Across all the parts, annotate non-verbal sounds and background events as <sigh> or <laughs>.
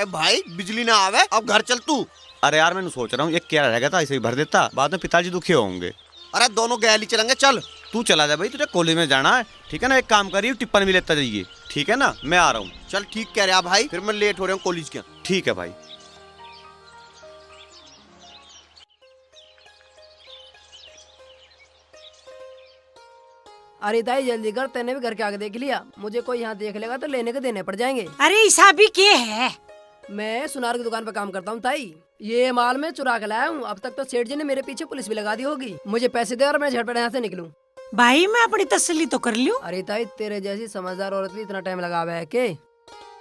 अरे भाई बिजली ना आवे अब घर चल तू। अरे यार मैं सोच रहा हूँ एक क्या रहेगा था ऐसे ही भर देता बाद में पिताजी दुखी होंगे। अरे दोनों गैली चलेंगे चल। तू चला जा भाई तुझे कॉलेज में जाना है ठीक है ना? एक काम करिए टिप्पण भी लेता जाइए ठीक है ना? मैं आ रहा हूँ। चल ठीक कह रहा भाई फिर मैं लेट हो रहा हूँ कॉलेज के। ठीक है भाई। अरे ताई जल्दी कर तेने भी घर के आगे देख लिया। मुझे कोई यहाँ देख लेगा तो लेने के देने पड़ जाएँगे। अरे ऐसा भी के है? मैं सुनार की दुकान पर काम करता हूँ ताई। ये माल मैं चुरा के लाया हूँ। अब तक तो सेठ जी ने मेरे पीछे पुलिस भी लगा दी होगी। मुझे पैसे दे और मैं झटपट यहाँ से निकलूँ। भाई मैं अपनी तसल्ली तो कर लूँ। अरे ताई तेरे जैसी समझदार औरत भी इतना टाइम लगा हुआ है के?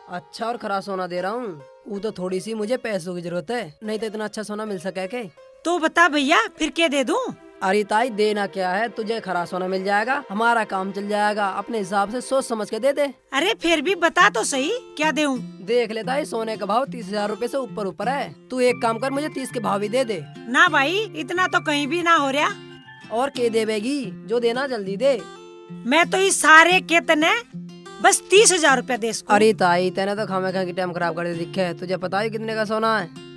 अच्छा और खरा सोना दे रहा हूँ। वो तो थोड़ी सी मुझे पैसों की ज़रूरत है। नहीं तो इतना अच्छा सोना मिल सके के? तो बता भैया फिर क्या दे दूँ? अरे ताई देना क्या है? तुझे खरा सोना मिल जाएगा हमारा काम चल जाएगा अपने हिसाब से सोच समझ के दे दे। अरे फिर भी बता तो सही क्या दूँ देख लेता है सोने का भाव तीस हज़ार रूपए ऐसी ऊपर ऊपर है। तू एक काम कर मुझे तीस के भाव ही दे दे। ना भाई इतना तो कहीं भी ना हो रहा। और के देवेगी? जो देना जल्दी दे। मैं तो इस सारे के तने बस तीस हज़ार रूपया दे। अरे ताई तेने तो खामे खा की टाइम खराब कर दिखे है। तुझे पता है कितने का सोना है।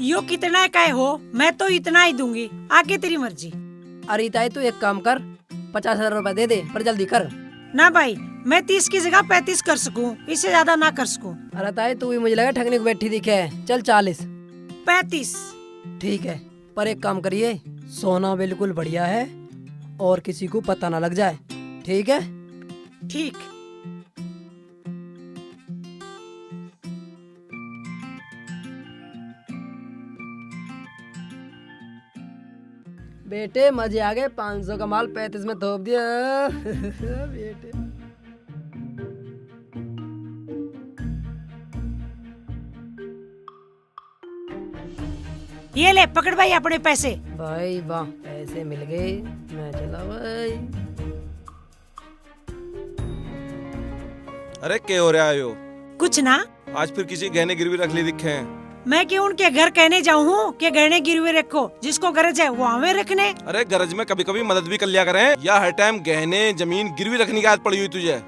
यो कितना का हो मैं तो इतना ही दूँगी। आगे तेरी मर्ज़ी। अरे ताई तू एक काम कर पचास हज़ार रूपए दे दे पर जल्दी कर। ना भाई मैं तीस की जगह पैतीस कर सकूँ इससे ज़्यादा ना कर सकूँ। अरे ताई तू भी मुझे लगा ठगने को बैठी दिखे। चल चालीस। पैतीस। ठीक है पर एक काम करिए सोना बिल्कुल बढ़िया है और किसी को पता ना लग जाए। ठीक है? ठीक। बेटे मज़े आ गए। पाँच सौ का माल पैंतीस में थोप दिया। <laughs> बेटे। ये ले पकड़ भाई अपने पैसे। भाई वाह पैसे मिल गए। मैं चला भाई। अरे के हो रहा है यो? कुछ ना। आज फिर किसी गहने गिरवी रख ली दिखे हैं। मैं क्यों उनके घर कहने जाऊँ के गहने गिरवे रखो? जिसको गरज है वो हमें रखने। अरे गरज में कभी कभी मदद भी कर लिया करें। या हर टाइम गहने ज़मीन गिरवी रखने की आदत पड़ी हुई तुझे।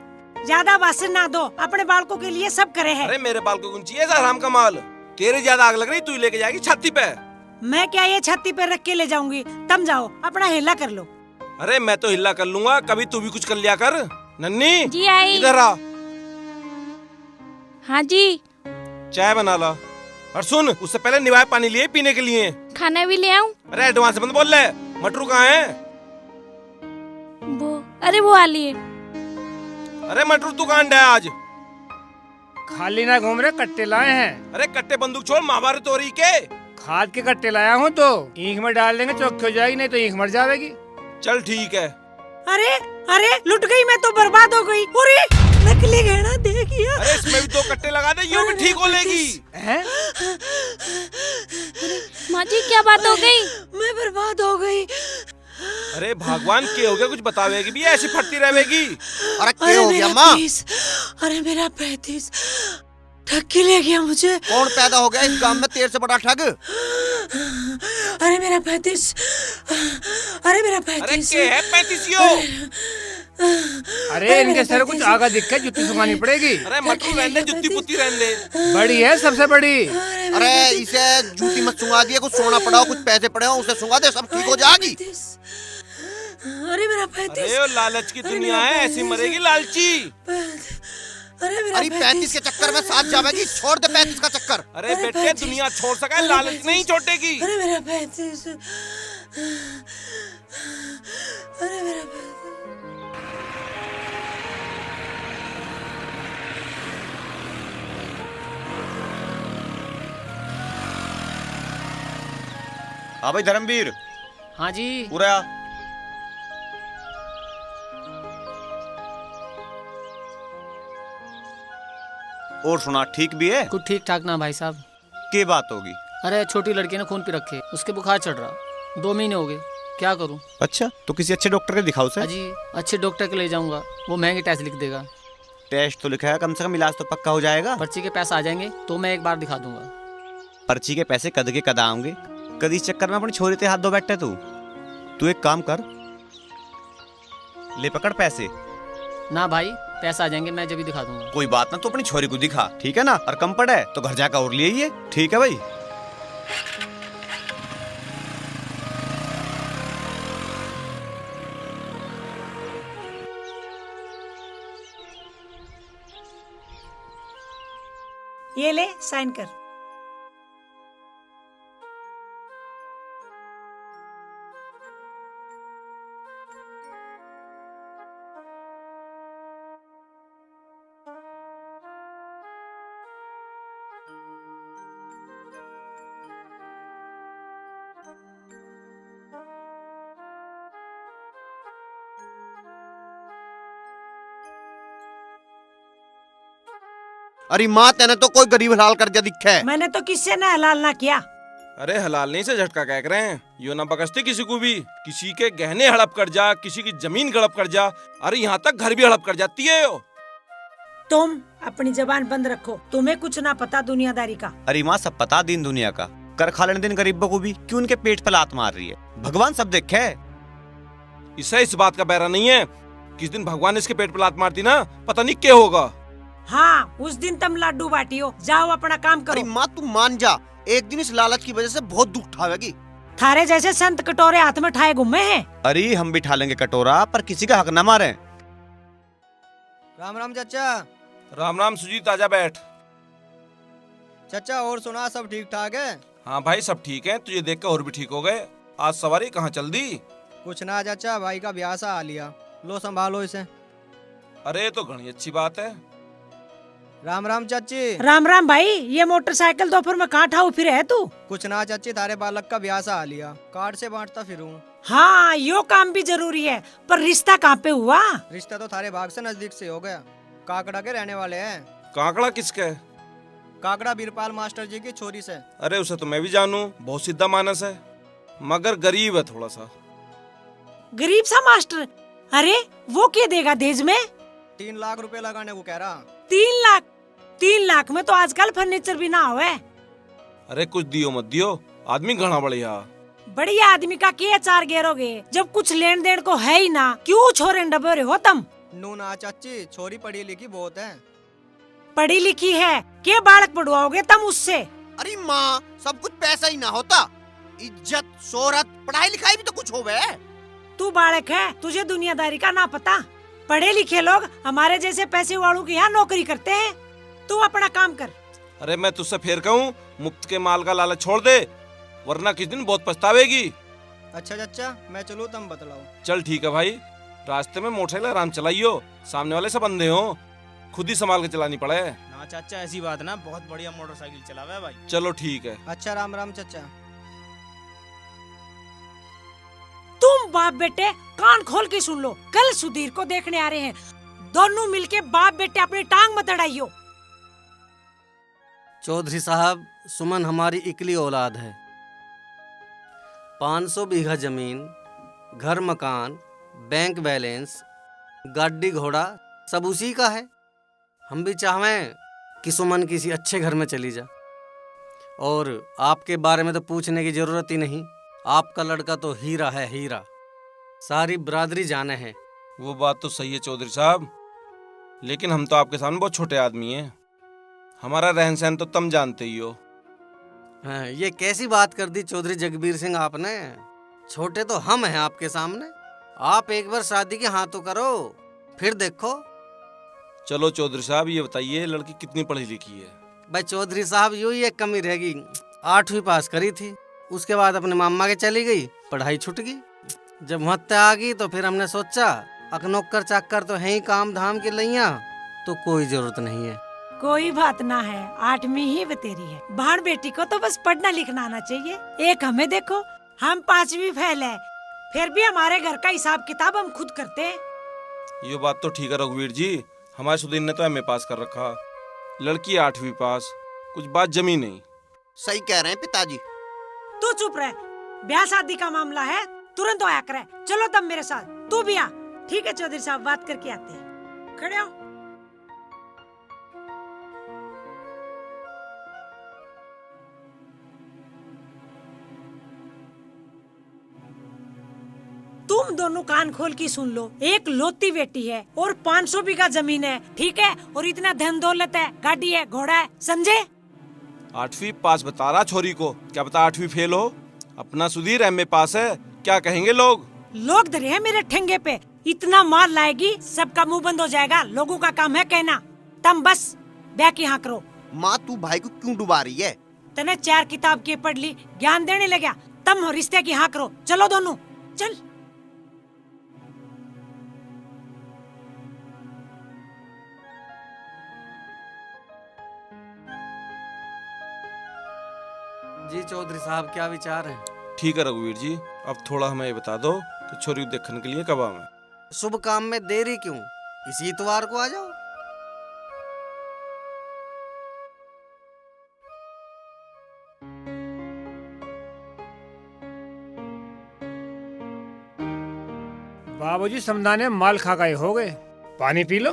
ज़्यादा वासन ना दो। अपने बालकों के लिए सब करे है। अरे मेरे बाल को गुंची है हराम का माल। तेरे ज़्यादा आग लग रही तू ही लेके जाएगी छाती पे। मैं क्या ये छत्ती पे रख के ले जाऊँगी? तम जाओ अपना हिला कर लो। अरे मैं तो हिला कर लूँगा कभी तू भी कुछ कर लिया कर। नन्नी जी आई। इधर आ। हाँ जी। चाय बना ला। और सुन उससे पहले निवाय पानी लिए पीने के लिए। खाना भी ले आऊँ? अरे एडवांस मत बोल ले। मटरू कहाँ है? वो अरे वो वाली है अरे मटरू तू कहाँ है आज? खाली ना घूम रहे कट्टे लाए हैं। अरे कट्टे बंदूक छोड़ महाभारत हो रही के। खाद के कट्टे लाया हूँ तो ईख में डाल देंगे चौकी हो जाएगी नहीं तो ईख मर जाएगी। चल ठीक है। अरे अरे लुट गई मैं तो बर्बाद हो गई। अरे नकली गहना देखिए अरे इसमें भी दो कट्टे लगा दे ये भी ठीक हो लेगी। हैं? माँ जी क्या बात हो गई? मैं बर्बाद हो गई। अरे भगवान के हो गया? कुछ बतावेगी भी ऐसी फटती रहेगी। अरे क्या हो गया माँ? अरे मेरा पैंतीस ठग के ले गया मुझे। कौन पैदा हो गया इस गाँव में? तेरे से बड़ा ठग। अरे मेरा पैंतीस। अरे मेरा पैतीस। अरे है पैंतीसियो? अरे इनके सर कुछ आगा दिख के जुत्ती सुखानी पड़ेगी। अरे मटरू रहने दे जुत्ती पुत्ती रहने दे। बड़ी है सबसे बड़ी। अरे इसे जूती मत सुंगा दिए कुछ सोना पड़ा हो कुछ पैसे पड़े हो उसे सुंगा दे सब ठीक हो जाएगी। अरे मेरा पैंतीस। अरे लालच की दुनिया है ऐसी मरेगी लालची। अरे मेरा अरे पैंतीस के चक्कर में साथ जाएगी छोड़ दे पैंतीस का चक्कर। अरे बेटे दुनिया छोड़ सका लालच नहीं छोड़ेगी। अरे मेरा पैंतीस अरे मेरा पैंतीस हाँ भाई धर्मवीर। हाँ जी। पूरा और सुना ठीक भी है? कुछ ठीक ठाक ना भाई साहब। के बात होगी? अरे छोटी लड़की ने खून पी रखे उसके बुखार चढ़ रहा। दो महीने हो गए क्या करूँ? अच्छा तो किसी अच्छे डॉक्टर के दिखाओ से अजी अच्छे डॉक्टर के ले जाऊँगा वो महँगे टेस्ट लिख देगा। टेस्ट तो लिखा है कम से कम इलाज तो पक्का हो जाएगा। पर्ची के पैसे आ जाएँगे तो मैं एक बार दिखा दूँगा। पर्ची के पैसे कद के कद आऊँगे कदी इस चक्कर में अपनी छोरी ते हाथ दो बैठे तू? तू एक काम कर ले पकड़ पैसे। ना भाई पैसा आ जाएँगे मैं जब भी दिखा दूँगा। कोई बात ना तो अपनी छोरी को दिखा ठीक है ना? और कम पड़ा है तो घर जाकर और ले आइए ठीक है भाई? ये ले साइन कर। अरे माँ तेने तो कोई गरीब हलाल कर दिया दिखे। है मैंने तो किससे ना हलाल ना किया? अरे हलाल नहीं से झटका कह रहे हैं। यो ना बकसते किसी को भी। किसी के गहने हड़प कर जा किसी की ज़मीन गड़प कर जा। अरे यहाँ तक घर भी हड़प कर जाती है यो। तुम अपनी जबान बंद रखो। तुम्हें कुछ ना पता दुनियादारी का। अरे माँ सब पता दिन दुनिया का। कर खा लेने दिन गरीबों को भी क्यों उनके पेट पे लात मार रही है? भगवान सब देखे। इसे इस बात का बहरा नहीं है। किस दिन भगवान इसके पेट पर लात मारती ना पता नहीं क्या होगा। हाँ उस दिन तुम लड्डू बाटी हो जाओ अपना काम अरे करो माँ तू मान जा। एक दिन इस लालच की वजह से बहुत दुख उठावेगी। थारे जैसे संत कटोरे हाथ में ठाए घूमे हैं? अरे हम भी ठा लेंगे कटोरा पर किसी का हक न मारे। राम राम चाचा। राम राम सुजीत आजा बैठ। चाचा और सुना सब ठीक ठाक है? हाँ भाई सब ठीक है। तुझे देख कर और भी ठीक हो गए। आज सवारी कहाँ चल दी कुछ ना चाचा भाई का ब्याह सा आ लिया लो संभालो इसे। अरे तो घनी अच्छी बात है। राम राम चाची। राम राम भाई ये मोटरसाइकिल दोपहर में कहाँ ठाऊ फिर है तू? कुछ ना चाची तारे बालक का ब्याह आ लिया। कार्ड से बांटता फिरूं हाँ। यो काम भी ज़रूरी है पर रिश्ता कहाँ पे हुआ? रिश्ता तो थारे भाग से नज़दीक से हो गया। काकड़ा के रहने वाले हैं। काकड़ा किसका है? काकड़ा बीरपाल मास्टर जी की छोरी से। अरे उसे तो मैं भी जानू बहुत सीधा मानस है। मगर गरीब है थोड़ा सा। गरीब सा मास्टर? अरे वो क्या देगा दहेज में? तीन लाख रुपए लगाने को कह रहा। तीन लाख तीन लाख में तो आजकल फर्नीचर भी ना हो अरे कुछ दियो मत दियो आदमी घना बढ़िया। बढ़िया आदमी का क्या चार गेरोगे जब कुछ लेन देन को है ही ना क्यों छोरे डबे रहे हो तुम? नू ना चाची छोरी पढ़ी लिखी बहुत है। पढ़ी लिखी है के बालक पढ़वाओगे तुम उससे? अरे माँ सब कुछ पैसा ही ना होता। इज़्ज़त शोहरत पढ़ाई लिखाई भी तो कुछ होवे। तू बालक है तुझे दुनियादारी का ना पता। पढ़े लिखे लोग हमारे जैसे पैसे वालों के यहाँ नौकरी करते हैं। तू अपना काम कर। अरे मैं तुझसे फिर कहूँ मुफ़्त के माल का लालच छोड़ दे वरना किस दिन बहुत पछतावेगी। अच्छा चाचा मैं चलूँ तुम बतलाओ चल ठीक है भाई रास्ते में मोटरसाइकिल आराम चलाइयो सामने वाले सब अंधे हो खुद ही संभाल के चलानी पड़े। ना चाचा ऐसी बात ना बहुत बढ़िया मोटरसाइकिल चलावा भाई। चलो ठीक है। अच्छा राम राम चाचा। तुम बाप बेटे कान खोल के सुन लो। कल सुधीर को देखने आ रहे हैं। दोनों मिलके बाप बेटे अपनी टांग मत अड़ाइयो। चौधरी साहब, सुमन हमारी इकली औलाद है। 500 बीघा ज़मीन, घर मकान, बैंक बैलेंस, गाड़ी घोड़ा, सब उसी का है। हम भी चाहें कि सुमन किसी अच्छे घर में चली जा और आपके बारे में तो पूछने की ज़रूरत ही नहीं। आपका लड़का तो हीरा है हीरा। सारी बरादरी जाने हैं। वो बात तो सही है चौधरी साहब लेकिन हम तो आपके सामने बहुत छोटे आदमी हैं। हमारा रहन सहन तो तुम जानते ही हो। हाँ, ये कैसी बात कर दी चौधरी जगबीर सिंह आपने? छोटे तो हम हैं आपके सामने। आप एक बार शादी के हाथों करो फिर देखो। चलो चौधरी साहब ये बताइए लड़की कितनी पढ़ी लिखी है? भाई चौधरी साहब यू ही एक कमी रहेगी आठवीं पास करी थी। उसके बाद अपने मामा के चली गई पढ़ाई छूट गई। जब महत्या आ गई तो फिर हमने सोचा अकनौकर चाकर तो है ही काम धाम के लैया तो कोई ज़रूरत नहीं है। कोई बात ना है आठवीं ही बतेरी है। भाण बेटी को तो बस पढ़ना लिखना आना चाहिए। एक हमें देखो हम पांचवी फैल है। फिर भी हमारे घर का हिसाब किताब हम खुद करते हैं। ये बात तो ठीक है रघुवीर जी। हमारे सुधीर ने तो एम पास कर रखा। लड़की आठवीं पास कुछ बात जमी नहीं। सही कह रहे हैं पिताजी। तू चुप रह। ब्याह शादी का मामला है, तुरंत आया करे। चलो तब मेरे साथ। तू भी आ। ठीक है, चौधरी साहब, बात करके आते हैं। खड़े हो। तुम दोनों कान खोल के सुन लो। एक लोती बेटी है और 500 बीघा ज़मीन है। ठीक है? और इतना धन दौलत है, गाड़ी है, घोड़ा है, समझे? आठवीं पास बता रहा छोरी को। क्या बता आठवीं फेल हो? अपना सुधीर एम पास है। क्या कहेंगे लोग? लोग धरे हैं मेरे ठेंगे पे। इतना मार लाएगी सबका मुँह बंद हो जाएगा। लोगों का काम है कहना। तम बस ब्याह की हाँ करो। माँ तू भाई को क्यों डुबा रही है? तने चार किताब की पढ़ ली ज्ञान देने लगा तम हो रिश्ते की हाँ करो। चलो दोनों। चल। जी चौधरी साहब क्या विचार है? ठीक है रघुवीर जी अब थोड़ा हमें बता दो कि छोरी देखने के लिए कब आवे शुभ काम में देरी क्यों? इसी इतवार को आ जाओ। बाबूजी समझाने माल खा गए हो गए। पानी पी लो।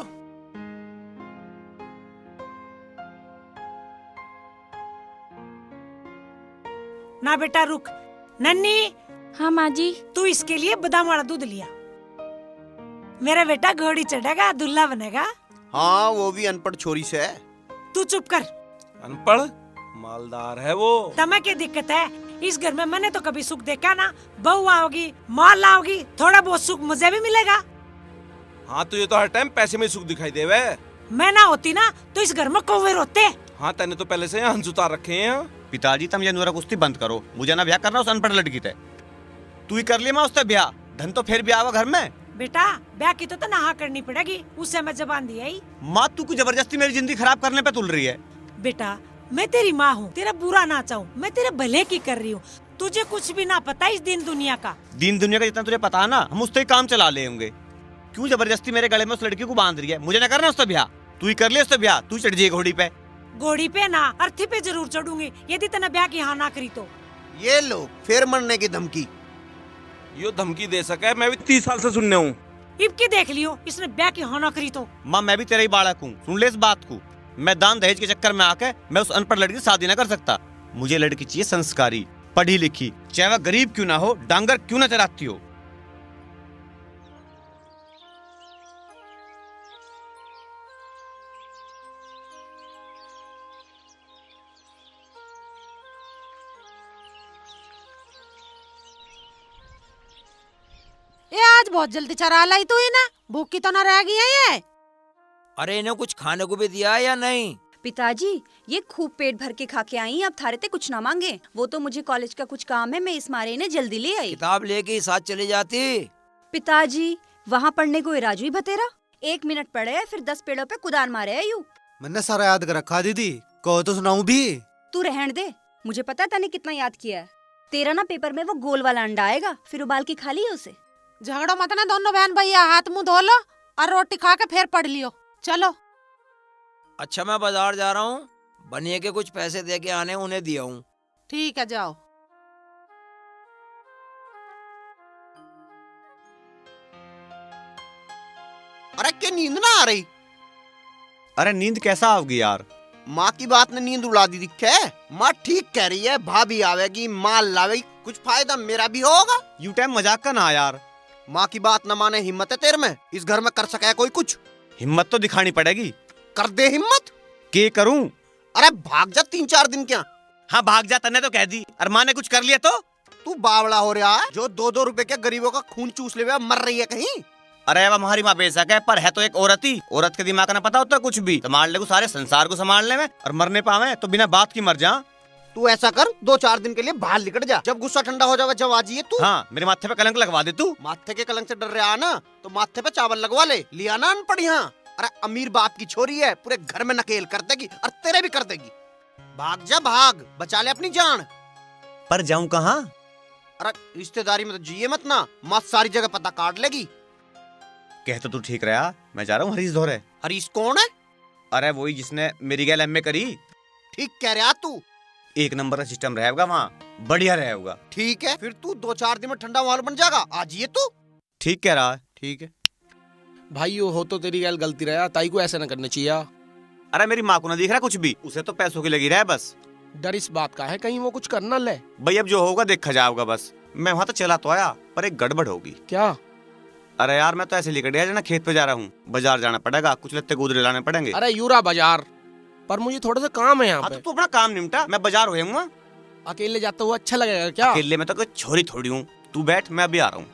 ना बेटा रुक। नन्नी हाँ माँ जी। तू इसके लिए बादाम वाला दूध लिया। मेरा बेटा घोड़ी चढ़ेगा दूल्हा बनेगा। हाँ वो भी अनपढ़ छोरी से है। तू चुप कर। अनपढ़? मालदार है वो। तमें क्या दिक्कत है। इस घर में मैंने तो कभी सुख देखा ना। बहू आओगी माल लाओगी थोड़ा बहुत सुख मुझे भी मिलेगा। हाँ तुझे तो हर टाइम पैसे में सुख दिखाई देवे। मैं ना होती ना तो इस घर में कौवे रोते। हाँ तेने तो पहले से यहाँ हंस उतार रखे हैं। पिताजी तुम ये नुरा कुश्ती बंद करो। मुझे ना ब्याह करना उस अनपढ़ लड़की ते। तू ही कर लिया मैं उससे ब्याह। धन तो फिर ब्याह घर में। बेटा ब्याह की तो, तो नहा करनी पड़ेगी। उससे मैं जबान दिया ही माँ तू कुछ ज़बरदस्ती मेरी ज़िंदगी खराब करने पे तुल रही है। बेटा मैं तेरी माँ हूँ। तेरा बुरा ना चाहूँ। मैं तेरे भले की कर रही हूँ। तुझे कुछ भी ना पता इस दिन दुनिया का। दीन दुनिया का जितना तुझे पता है ना हम उससे काम चला ले होंगे। क्यों ज़बरदस्ती मेरे गले में उस लड़की को बाँध रही है? मुझे ना करना उससे ब्याह। तू ही कर ले उससे ब्याह। तू चढ़ जाइए घोड़ी पे। घोड़ी पे ना अर्थी पे ज़रूर चढ़ूँगी। यदि तेने ब्याह की हाँ ना करी तो। ये लो फिर मरने की धमकी। यो धमकी दे सके मैं भी तीस साल से सुनने हूँ। इबकी देख लियो इसने ब्याह की हाँ ना करी तो। माँ मैं भी तेरा ही बालक हूँ। सुन ले इस बात को। मैं दान दहेज के चक्कर में आके मैं उस अनपढ़ लड़की से शादी ना कर सकता। मुझे लड़की चाहिए संस्कारी पढ़ी लिखी। चाहे वह गरीब क्यों ना हो डांगर क्यों ना चलाती हो? बहुत जल्दी चरा लाई तू ही ना भूखी तो ना रह गई है ये। अरे इन्हें कुछ खाने को भी दिया या नहीं? पिताजी ये खूब पेट भर के खा के आई अब थारे ते कुछ ना मांगे। वो तो मुझे कॉलेज का कुछ काम है मैं इस मारे इन्हें जल्दी ले आई। किताब लेके ही साथ चली जाती। पिताजी वहाँ पढ़ने को राजू ही भतेरा। एक मिनट पढ़े फिर दस पेड़ों पे कुदार मारे है यू। मैंने सारा याद कर रखा दीदी। कहो तो सुनाऊ भी। तू रहन दे। मुझे पता तने कितना याद किया है। तेरा ना पेपर में वो गोल वाला अंडा आएगा फिर उबाल के खा लियो उसे। झगड़ो मत ना दोनों बहन भैया हाथ मुँह धो लो और रोटी खा के फिर पढ़ लियो। चलो। अच्छा मैं बाज़ार जा रहा हूँ। बनिए के कुछ पैसे दे के आने उन्हें दिया हूँ ठीक है जाओ। अरे क्या नींद ना आ रही? अरे नींद कैसा आओगी यार? माँ की बात ने नींद उड़ा दी दिखे। माँ ठीक कह रही है भाभी आवेगी माल लावेगी कुछ फ़ायदा मेरा भी होगा? यू टाइम मज़ाक का ना यार। माँ की बात न माने हिम्मत है तेरे में? इस घर में कर सका है कोई कुछ? हिम्मत तो दिखानी पड़ेगी। कर दे हिम्मत। के करूँ? अरे भाग जा तीन चार दिन क्या? हाँ भाग जा तने तो कह दी। और माँ ने कुछ कर लिया तो? तू बावड़ा हो रहा है जो दो दो रुपए के गरीबों का खून चूस ले मर रही है कहीं? अरे अब हमारी माँ बेशक है पर है तो एक औरत ही। औरत के दिमाग का ना पता होता कुछ भी। संभाल ले को सारे संसार को संभालने में और मरने पावे तो बिना बात की मर जा। तू ऐसा कर दो चार दिन के लिए बाहर निकट जा। जब गुस्सा ठंडा हो जाए जब आ जाइए तू। हाँ मेरे माथे पे कलंक लगवा दे तू। माथे के कलंक से डर रहा ना तो माथे पे चावल लगवा ले लिया ना अनपढ़ यहाँ। अरे अमीर बाप की छोरी है पूरे घर में नकेल कर देगी और तेरे भी कर देगी। भाग जा भाग बचा ले अपनी जान। पर जाऊँ कहाँ? अरे रिश्तेदारी में तो जिये मत ना मत सारी जगह पता काट लेगी। कह तो तू ठीक रहा मैं जा रहा हूँ हरीश धोरे। हरीश कौन है? अरे वही जिसने मेरी गैल एम करी। ठीक कह रहा तू एक नंबर का सिस्टम रहेगा वहाँ। बढ़िया रहेगा। ठीक है फिर तू दो चार दिन में ठंडा माहौल बन जाएगा। आज ये तू। ठीक कह रहा है ठीक है। भाई यो हो तो तेरी गैल गलती रहा ताई को ऐसा न करना चाहिए। अरे मेरी माँ को ना दिख रहा कुछ भी उसे तो पैसों की लगी रहा है बस। डर इस बात का है कहीं वो कुछ करना ले। भाई अब जो होगा देखा जाओगा बस। मैं वहाँ तो चला तो आया पर एक गड़बड़ होगी। क्या? अरे यार मैं तो ऐसे लेकर गया ना खेत पे जा रहा हूँ। बाज़ार जाना पड़ेगा कुछ लत्ते गुदरे लाने पड़ेंगे। अरे यूरा बाज़ार। पर मुझे थोड़ा सा काम है यहाँ हाँ पे। तो तू अपना काम निपटा मैं बाज़ार हो अकेले जाते हुए अच्छा लगेगा क्या? अकेले में तो कोई छोरी थोड़ी हूँ। तू बैठ मैं अभी आ रहा हूँ।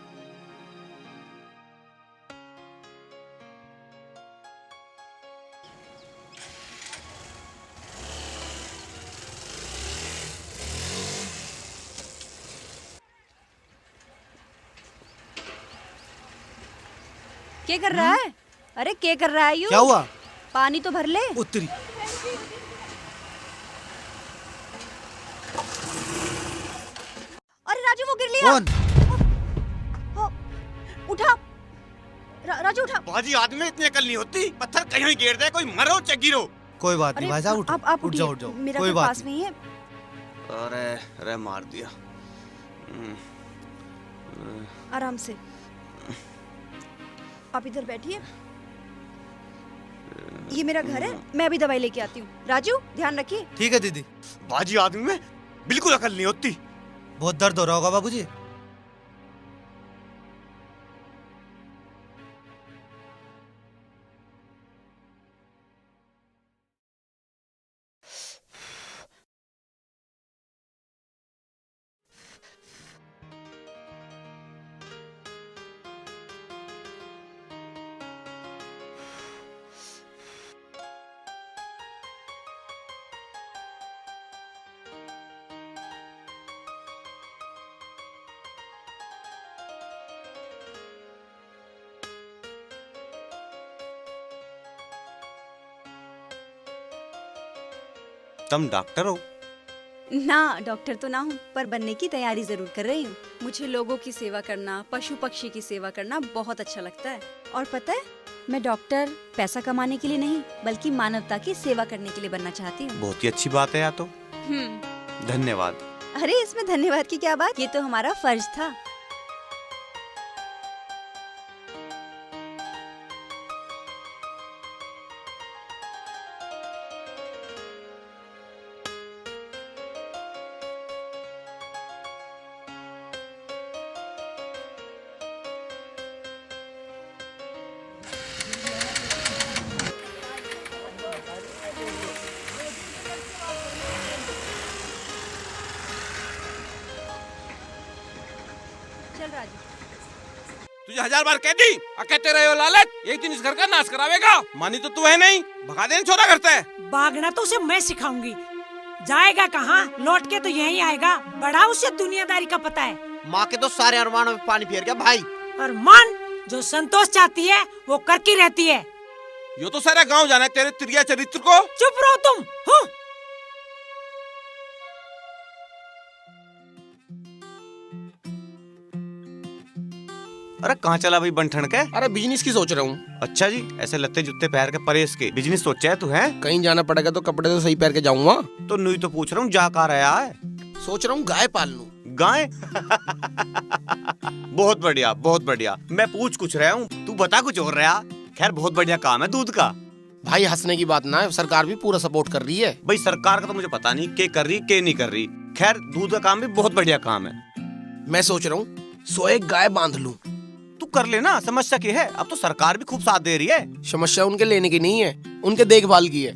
क्या कर रहा है? अरे क्या कर रहा है यू? क्या हुआ? पानी तो भर ले। उतरी। अरे राजू वो गिर लिया। कौन? उठा। रा, राजू उठा। बाजी आदमी इतनी अकल नहीं होती। पत्थर कहीं गिर दे कोई मरो चाहे गिरो कोई बात नहीं भाई साहब उठ। आप आप उठ जाओ उठ जाओ। मेरा कोई बात पास नहीं। है अरे अरे मार दिया। हम्म, आराम से। आप इधर बैठिए। ये मेरा घर है। मैं अभी दवाई लेके आती हूँ। राजू ध्यान रखिए। ठीक है दीदी। बाजी आदमी में बिल्कुल अकल नहीं होती। बहुत दर्द हो रहा होगा बाबूजी। तुम डॉक्टर हो? ना डॉक्टर तो ना हूँ पर बनने की तैयारी ज़रूर कर रही हूँ। मुझे लोगों की सेवा करना पशु पक्षी की सेवा करना बहुत अच्छा लगता है। और पता है मैं डॉक्टर पैसा कमाने के लिए नहीं बल्कि मानवता की सेवा करने के लिए बनना चाहती हूँ। बहुत ही अच्छी बात है या तो। हम्म, धन्यवाद। अरे इसमें धन्यवाद की क्या बात? ये तो हमारा फ़र्ज़ था। हज़ार बार कह दी। कहते रहे हो लालच एक दिन इस घर का नाश करावेगा। मानी तो तू है नहीं। भगा देने छोड़ा करता है भागना तो उसे मैं सिखाऊँगी। जाएगा कहाँ? लौट के तो यही आएगा। बड़ा उसे दुनियादारी का पता है। माँ के तो सारे अरमानों में पानी फेर गया भाई। और मन जो संतोष चाहती है वो करके रहती है। यो तो सारा गाँव जाना है तेरे त्रिया चरित्र को। चुप रहो तुम। हाँ? अरे कहाँ चला भाई बंठन के? अरे बिज़नेस की सोच रहा हूँ। अच्छा जी ऐसे लत्ते जुत्ते पहन के परेश के। बिज़नेस सोचा है तू है? कहीं जाना पड़ेगा तो कपड़े तो सही पहन के जाऊँगा। तो नुई तो पूछ रहा हूँ जा कहाँ रहा है? सोच रहा हूँ गाय पाल लू। गाय? बहुत बढ़िया बहुत बढ़िया। मैं पूछ कुछ रहा हूँ तू बता कुछ और रहा। खैर बहुत बढ़िया काम है दूध का। भाई हंसने की बात ना है सरकार भी पूरा सपोर्ट कर रही है। भाई सरकार का तो मुझे पता नहीं के कर रही के नहीं कर रही। खैर दूध का काम भी बहुत बढ़िया काम है। मैं सोच रहा हूँ सो एक गाय बाँध लूँ। तू कर लेना समस्या की है। अब तो सरकार भी खूब साथ दे रही है। समस्या उनके लेने की नहीं है उनके देखभाल की है।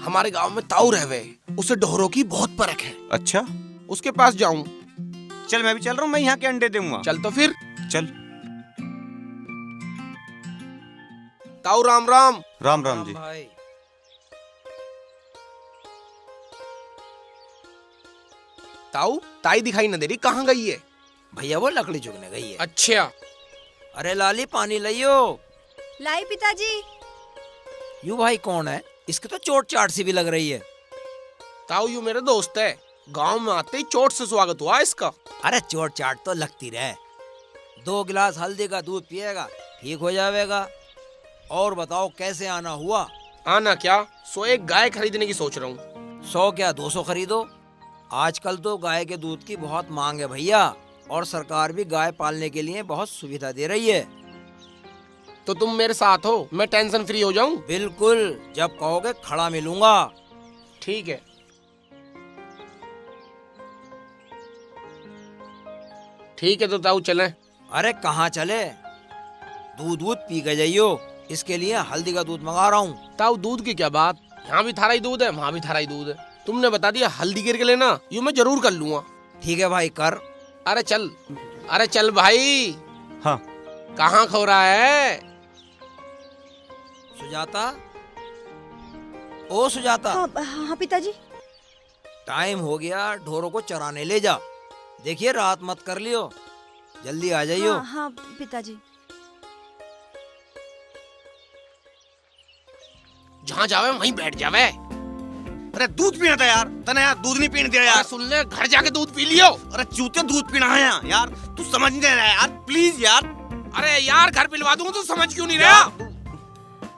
हमारे गाँव में ताऊ रहवे उसे डोहरों की बहुत परख है। अच्छा। उसके पास जाऊँ। चल मैं भी चल रहा हूँ मैं यहाँ के अंडे दूँगा। चल तो फिर। चल। ताऊ राम राम। राम राम जी। भाई। ताऊ ताई दिखाई न दे रही कहाँ गई है? भैया वो लकड़ी चुगने गई है। अच्छा। अरे लाली पानी लियो लाई पिताजी। यू भाई कौन है? इसकी तो चोट चाट सी भी लग रही है। ताऊ यू मेरे दोस्त है। गाँव में आते ही चोट से स्वागत हुआ इसका। अरे चोट चाट तो लगती रहे। दो गिलास हल्दी का दूध पिएगा ठीक हो जाएगा। और बताओ कैसे आना हुआ? आना क्या? सो एक गाय खरीदने की सोच रहा हूँ। सौ क्या दो सौ खरीदो? आजकल तो गाय के दूध की बहुत मांग है भैया। और सरकार भी गाय पालने के लिए बहुत सुविधा दे रही है। तो तुम मेरे साथ हो मैं टेंशन फ्री हो जाऊँ? बिल्कुल जब कहोगे खड़ा मिलूँगा। ठीक है। ठीक है तो ताऊ चलें। अरे कहाँ चले? दूध दूध पी के जाइयो इसके लिए हल्दी का दूध मंगा रहा हूँ। ताऊ दूध की क्या बात? यहाँ भी थारा ही दूध है वहाँ भी थारा ही दूध है। तुमने बता दिया हल्दी गिर के लेना यू मैं ज़रूर कर लूँगा। ठीक है भाई कर। अरे चल अरे चल भाई। हाँ। कहाँ खो रहा है? सुजाता? ओ सुजाता। हाँ हाँ पिताजी। टाइम हो गया ढोरों को चराने ले जा। देखिए रात मत कर लियो। जल्दी आ जाइयो। हाँ हाँ पिताजी। जहाँ जावे वहीं बैठ जावे। अरे दूध पीना था यार। तने यार दूध नहीं पीने दिया यार। सुन ले घर जाके दूध पी लियो। अरे चूते दूध पीना है यहाँ यार तू समझ नहीं रहा यार। प्लीज़ यार। अरे यार घर पिलवा दूँगा तू समझ क्यों नहीं रहा?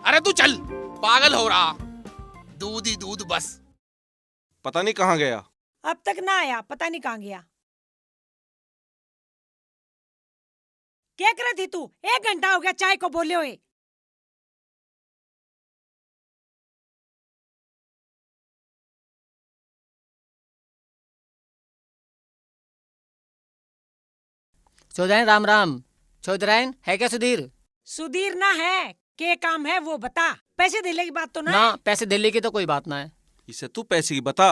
अरे तू चल पागल हो रहा। दूध ही दूध बस। पता नहीं कहाँ गया। अब तक ना आया पता नहीं कहाँ गया। क्या कर रही थी तू एक घंटा हो गया चाय को बोले हुए। चौधराइन राम राम। चौधराइन है क्या सुधीर? सुधीर ना है। के काम है वो बता। पैसे दिले की बात तो ना ना पैसे दिल्ली की तो कोई बात ना है। इसे तू पैसे की बता।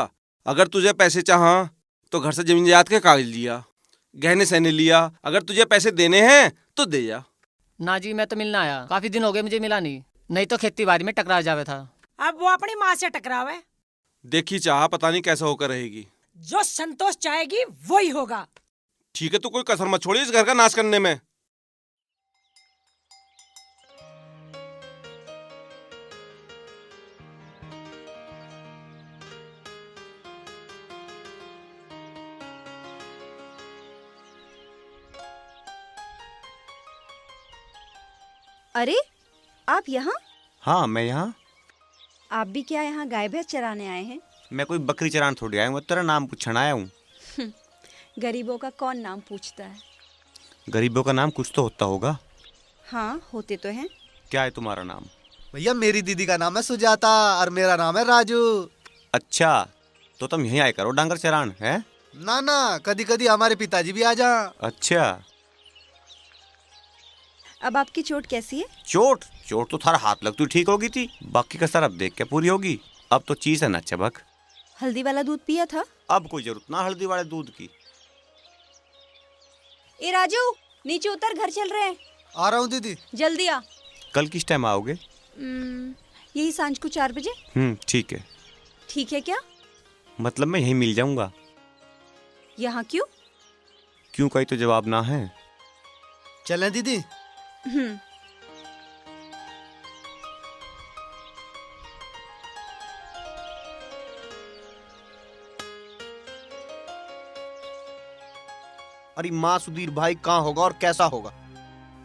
अगर तुझे पैसे चाहा तो घर से ज़मीन जायदाद के कागज़ लिया गहने सहने लिया। अगर तुझे पैसे देने हैं तो दे जा। ना जी मैं तो मिलना आया। काफ़ी दिन हो गए मुझे मिला नहीं। नहीं तो खेती बाड़ी में टकरा जावे था। अब वो अपनी माँ से टकरावे। देखी चाह पता नहीं कैसा होकर रहेगी। जो संतोष चाहेगी वही होगा। ठीक है तू कोई कसर मत छोड़ी इस घर का नाश करने में। अरे आप यहाँ? हाँ मैं यहाँ। आप भी क्या यहाँ गाय भैंस चराने आए हैं? मैं कोई बकरी चरान थोड़ी आया हूँ तेरा नाम पूछने आया हूँ। गरीबों का कौन नाम पूछता है? गरीबों का नाम कुछ तो होता होगा। हाँ होते तो हैं। क्या है तुम्हारा नाम? भैया मेरी दीदी का नाम है सुजाता और मेरा नाम है राजू। अच्छा तो तुम यहीं आए करो डांगर चरान है? ना ना कदी कदी हमारे पिताजी भी आ जा अच्छा। अब आपकी चोट कैसी है? चोट? चोट तो थारा हाथ लगती ठीक होगी थी। बाकी का सर अब देख के पूरी होगी। अब तो चीज़ है ना चबक। हल्दी वाला दूध पिया था? अब कोई ज़रूरत ना हल्दी वाले दूध की। ए राजू नीचे उतर घर चल रहे हैं। आ रहा हूँ दीदी। जल्दी आ। कल किस टाइम आओगे? हम्म, यही साँझ को चार बजे। हम्म ठीक है। ठीक है क्या? मतलब मैं यहीं मिल जाऊँगा। यहाँ क्यों? क्यों कोई तो जवाब ना है। चलें दीदी। हम्म, अरे माँ सुधीर भाई कहाँ होगा और कैसा होगा?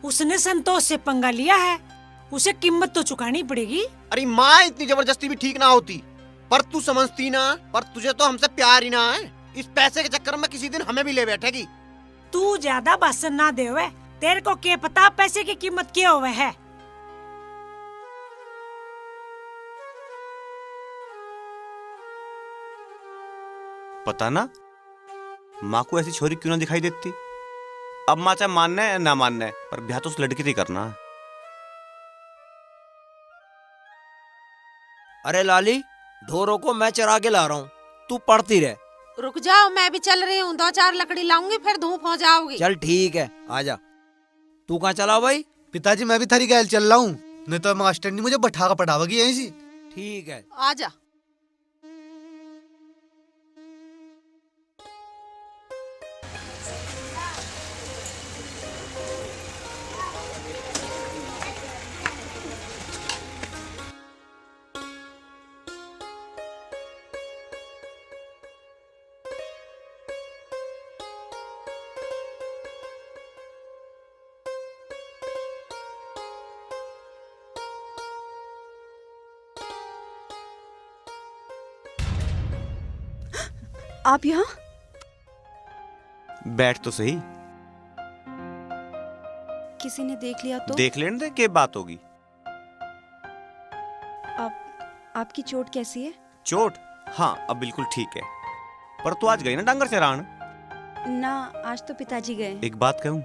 उसने संतोष से पंगा लिया है। उसे कीमत तो चुकानी पड़ेगी। अरे माँ इतनी ज़बरदस्ती भी ठीक ना होती। पर तू समझती ना पर तुझे तो हमसे प्यार ही ना है। इस पैसे के चक्कर में किसी दिन हमें भी ले बैठेगी। तू ज़्यादा भाषण ना दे हुए तेरे को क्या पता पैसे की कीमत क्या हुए है। पता ना माँ को ऐसी छोरी क्यों ना दिखाई देती? अब माँ चाहे मानना है ना मानना है पर ब्याह तो उस लड़की से करना। अरे लाली ढोरों को मैं चरा के ला रहा हूँ। तू पढ़ती रह। रुक जाओ मैं भी चल रही हूँ। दो चार लकड़ी लाऊँगी फिर धूप हो जाओगी। चल ठीक है आजा तू कहाँ चला भाई? पिताजी मैं भी थारी गैल चल रहा हूँ। नहीं तो मास्टर ने मुझे बैठा कर पढ़ावेगी यहीं से ठीक है। आजा आप यहाँ? बैठ तो सही। किसी ने देख लिया तो? देख लेने दे के बात होगी। आप आपकी चोट कैसी है? चोट? हाँ अब बिल्कुल ठीक है। पर तू आज गई ना डांगर चरान ना आज तो पिताजी गए। एक बात कहूँ?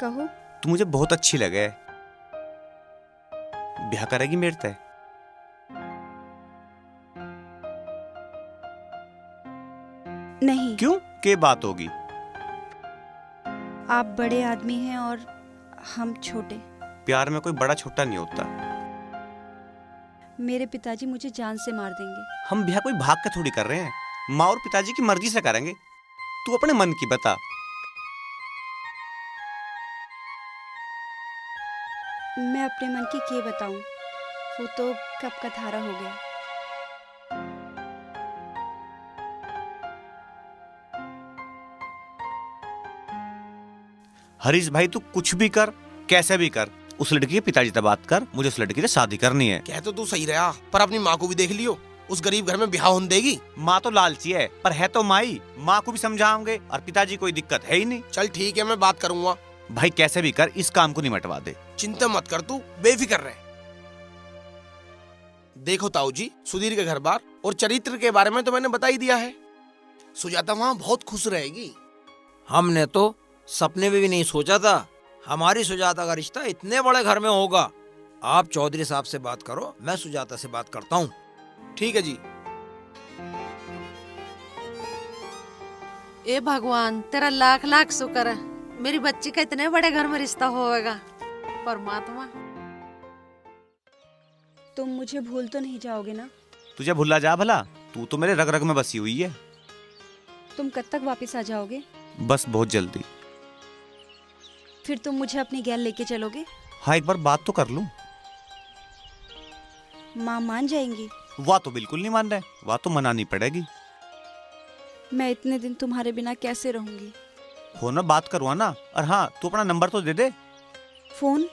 कहो। तू मुझे बहुत अच्छी लगे। ब्याह करेगी मेरे तय। के बात होगी। आप बड़े आदमी हैं और हम छोटे। प्यार में कोई बड़ा छोटा नहीं होता। मेरे पिताजी मुझे जान से मार देंगे। हम ब्याह कोई भाग के थोड़ी कर रहे हैं। माँ और पिताजी की मर्ज़ी से करेंगे। तू अपने मन की बता। मैं अपने मन की के बताऊँ? वो तो कब का थारा हो गया। हरीश भाई तू कुछ भी कर कैसे भी कर उस लड़की के पिताजी से बात कर मुझे उस लड़की से शादी करनी है। कह तो तू सही रहा पर अपनी माँ को भी देख लियो उस गरीब घर में ब्याह होने देगी। माँ तो लालची है पर है तो माई माँ को भी समझाओगे और पिताजी कोई दिक्कत है ही नहीं। चल ठीक है मैं बात करूँगा। भाई कैसे भी कर इस काम को नहीं मटवा दे। चिंता मत कर तू बेफिक्र रहे। देखो ताऊ जी सुधीर के घर बार और चरित्र के बारे में तो मैंने बता ही दिया है। सुजाता वहाँ बहुत खुश रहेगी। हमने तो सपने में भी नहीं सोचा था। हमारी सुजाता का रिश्ता इतने बड़े घर में होगा। आप चौधरी साहब से बात करो मैं सुजाता से बात करता हूँ। ठीक है जी। ए भगवान तेरा लाख लाख शुक्र है। मेरी बच्ची का इतने बड़े घर में रिश्ता होगा परमात्मा। तुम मुझे भूल तो नहीं जाओगे ना? तुझे भूला जा भला। तू तो मेरे रग रग में बसी हुई है। तुम कब तक वापस आ जाओगे? बस बहुत जल्दी। फिर तुम मुझे अपनी गैल लेके चलोगे? हाँ एक बार बात तो कर लूँ। माँ मान जाएँगी। वाह तो बिल्कुल नहीं मान रहे। वाह तो मनानी पड़ेगी। मैं इतने दिन तुम्हारे बिना कैसे रहूँगी? हो ना बात करवा ना? और हाँ तू अपना नंबर तो दे दे। फ़ोन?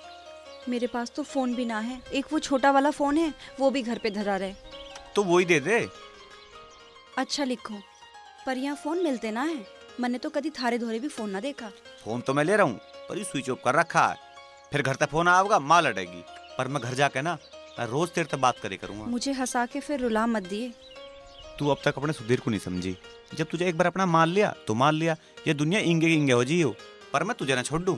मेरे पास तो फ़ोन भी ना है। एक वो छोटा वाला फ़ोन है वो भी घर पे धरा रहे। तो वो ही दे दे। अच्छा लिखो। पर यहाँ फ़ोन मिलते ना है। मैंने तो कभी थारे धोरे भी फ़ोन ना देखा। फ़ोन तो मैं ले रहा हूँ। पर ये स्विच ऑफ़ कर रखा है। फिर घर तक फ़ोन आओगा माँ लड़ेगी। पर मैं घर जाके ना मैं रोज तेरे तक बात करे करूँगा। मुझे हंसा के फिर रुला मत दिए। तू अब तक अपने सुधीर को नहीं समझी। जब तुझे एक बार अपना मान लिया तो मान लिया ये दुनिया इंगे इंगे हो जी हो पर मैं तुझे ना छोड़ दूँ।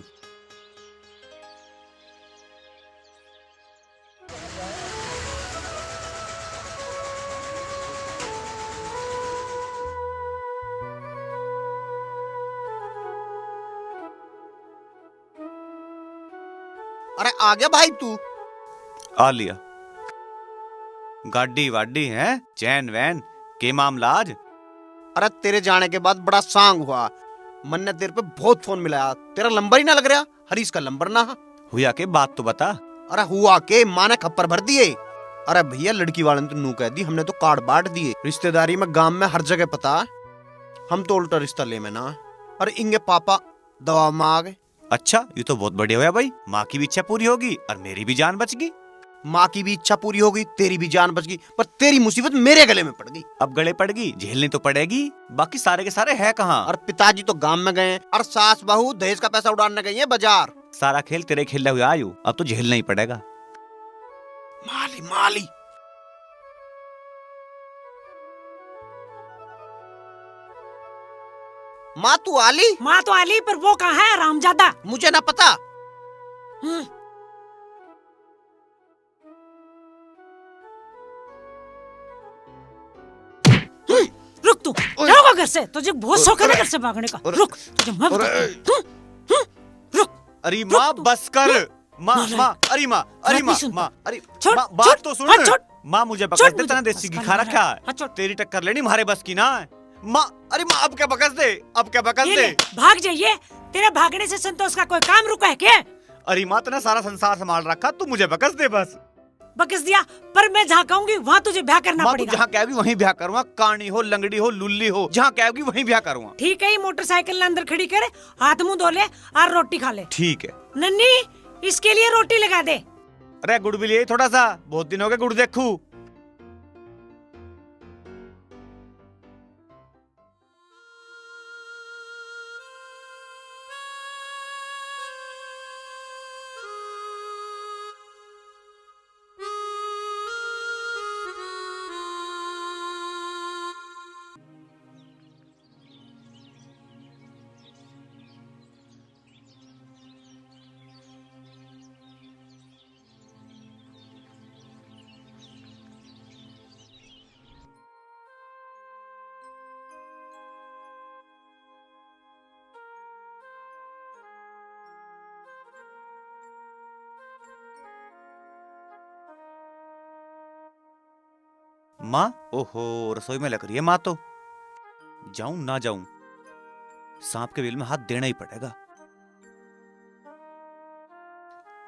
आ गया भाई तू? आ लिया। गाड़ी वाडी है चैन वैन के मामला आज अरे तेरे जाने के बाद बड़ा सांग हुआ। मन ने तेरे पे बहुत फ़ोन मिलाया। तेरा नंबर ही ना लग रहा? हरीश का नंबर ना? हुआ के बात तो बता। अरे हुआ के माँ ने खप्पर भर दिए। अरे भैया लड़की वाले ने तो नू कह दी हमने तो कार्ड बांट दिए। रिश्तेदारी में गाँव में हर जगह पता। हम तो उल्टा रिश्ता ले में ना। अरे इंगे पापा दवा में आ गए अच्छा ये तो बहुत बढ़िया हुआ भाई। माँ की भी इच्छा पूरी होगी और मेरी भी जान बच गई। माँ की भी इच्छा पूरी हो गई तेरी भी जान बच गई पर तेरी मुसीबत मेरे गले में पड़ गई। अब गले पड़ गई झेलनी तो पड़ेगी बाकी सारे के सारे है कहाँ? और पिताजी तो गाँव में गए और सास बहू दहेज का पैसा उड़ाने गई है बाज़ार। सारा खेल तेरे खेलने हुए आयु अब तो झेलना ही पड़ेगा। माली माली। माँ तू आली? माँ तो आली पर वो कहाँ है रामजादा? मुझे ना पता। रुक तू। जाओगा घर से। तुझे बहुत शौक है ना घर से भागने का। रुक तुझे मैं बताती हूँ। अरे माँ बस कर। माँ माँ अरे माँ अरे माँ माँ अरे बात तो सुन। हाँ। माँ मुझे मुझे, तना देसी घी खा रखा हाँ, है तेरी टक्कर लेनी हमारे बस की ना। है माँ अरे माँ अब क्या बकस दे? अब क्या बकस दे? भाग जाइए तेरे भागने से संतोष का कोई काम रुका है क्या? अरे माँ तना सारा संसार संभाल रखा तू मुझे बकस दे बस। बकस दिया पर मैं जहाँ कहूँगी वहाँ तुझे ब्याह करना पड़ेगा। जहाँ कहेगी वहीं ब्याह करूँगा कानी हो लंगड़ी हो लुल्ली हो जहाँ कहेगी वहीं ब्याह करूँगा। ठीक है ये मोटरसाइकिल अंदर खड़ी करे हाथ मुँह धो ले और रोटी खा ले। ठीक है। नन्नी इसके लिए रोटी लगा दे। अरे गुड़ भी लिए थोड़ा सा बहुत दिन हो गए गुड़ देखू। माँ? ओहो रसोई में लग रही है माँ तो। जाऊँ ना जाऊँ सांप के बिल में हाथ देना ही पड़ेगा।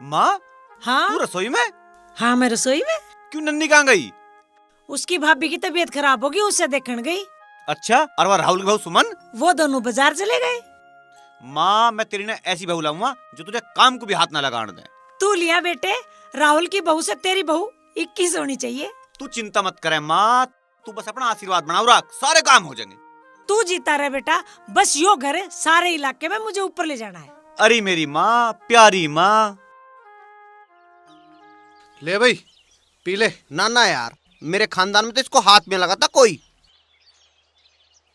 माँ? हाँ? तू रसोई में? हाँ मैं रसोई में। क्यों नन्नी कहाँ गई? उसकी भाभी की तबीयत खराब होगी उससे देखने गई। अच्छा और वह राहुल की बहू सुमन? वो दोनों बाज़ार चले गए। माँ मैं तेरी ने ऐसी बहू लाऊँगा जो तुझे काम को भी हाथ ना लगाने दे। तू लिया बेटे राहुल की बहू से तेरी बहू इक्कीस होनी चाहिए। तू चिंता मत करे माँ तू बस अपना आशीर्वाद बनाओ रख सारे काम हो जाएँगे। तू जीता रहे बेटा बस यो घर है सारे इलाके में मुझे ऊपर ले जाना है। अरे मेरी माँ प्यारी माँ। ले भाई पी ले। ना ना यार मेरे खानदान में तो इसको हाथ में लगा था कोई।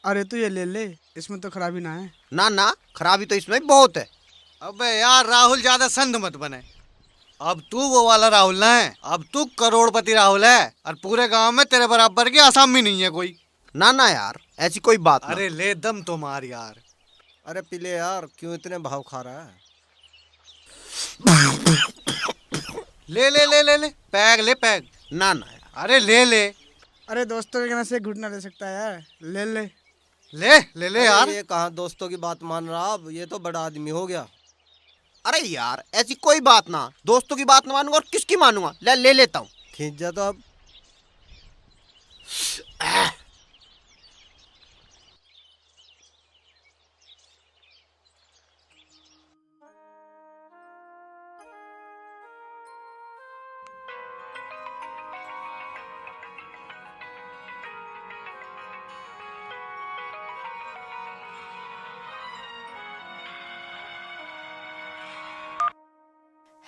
अरे तू ये ले ले इसमें तो खराबी ना है। ना ना खराबी तो इसमें बहुत है। अबे यार राहुल ज़्यादा संत मत बने। अब तू वो वाला राहुल ना है। अब तू करोड़पति राहुल है और पूरे गाँव में तेरे बराबर की आसामी नहीं है कोई। ना ना यार ऐसी कोई बात ना। अरे ले दम तो मार यार। अरे पीले यार क्यों इतने भाव खा रहा है? ले ले ले ले ले पैग ले पैग। ना ना यार। अरे ले ले। अरे दोस्तों के कहने से घुटना ले सकता है यार। ले ले। ले ले ले यार। ये कहाँ दोस्तों की बात मान रहा अब ये तो बड़ा आदमी हो गया। अरे यार ऐसी कोई बात ना। दोस्तों की बात ना मानूँगा और किसकी मानूँगा? ले ले लेता हूँ। खींच जा तो अब।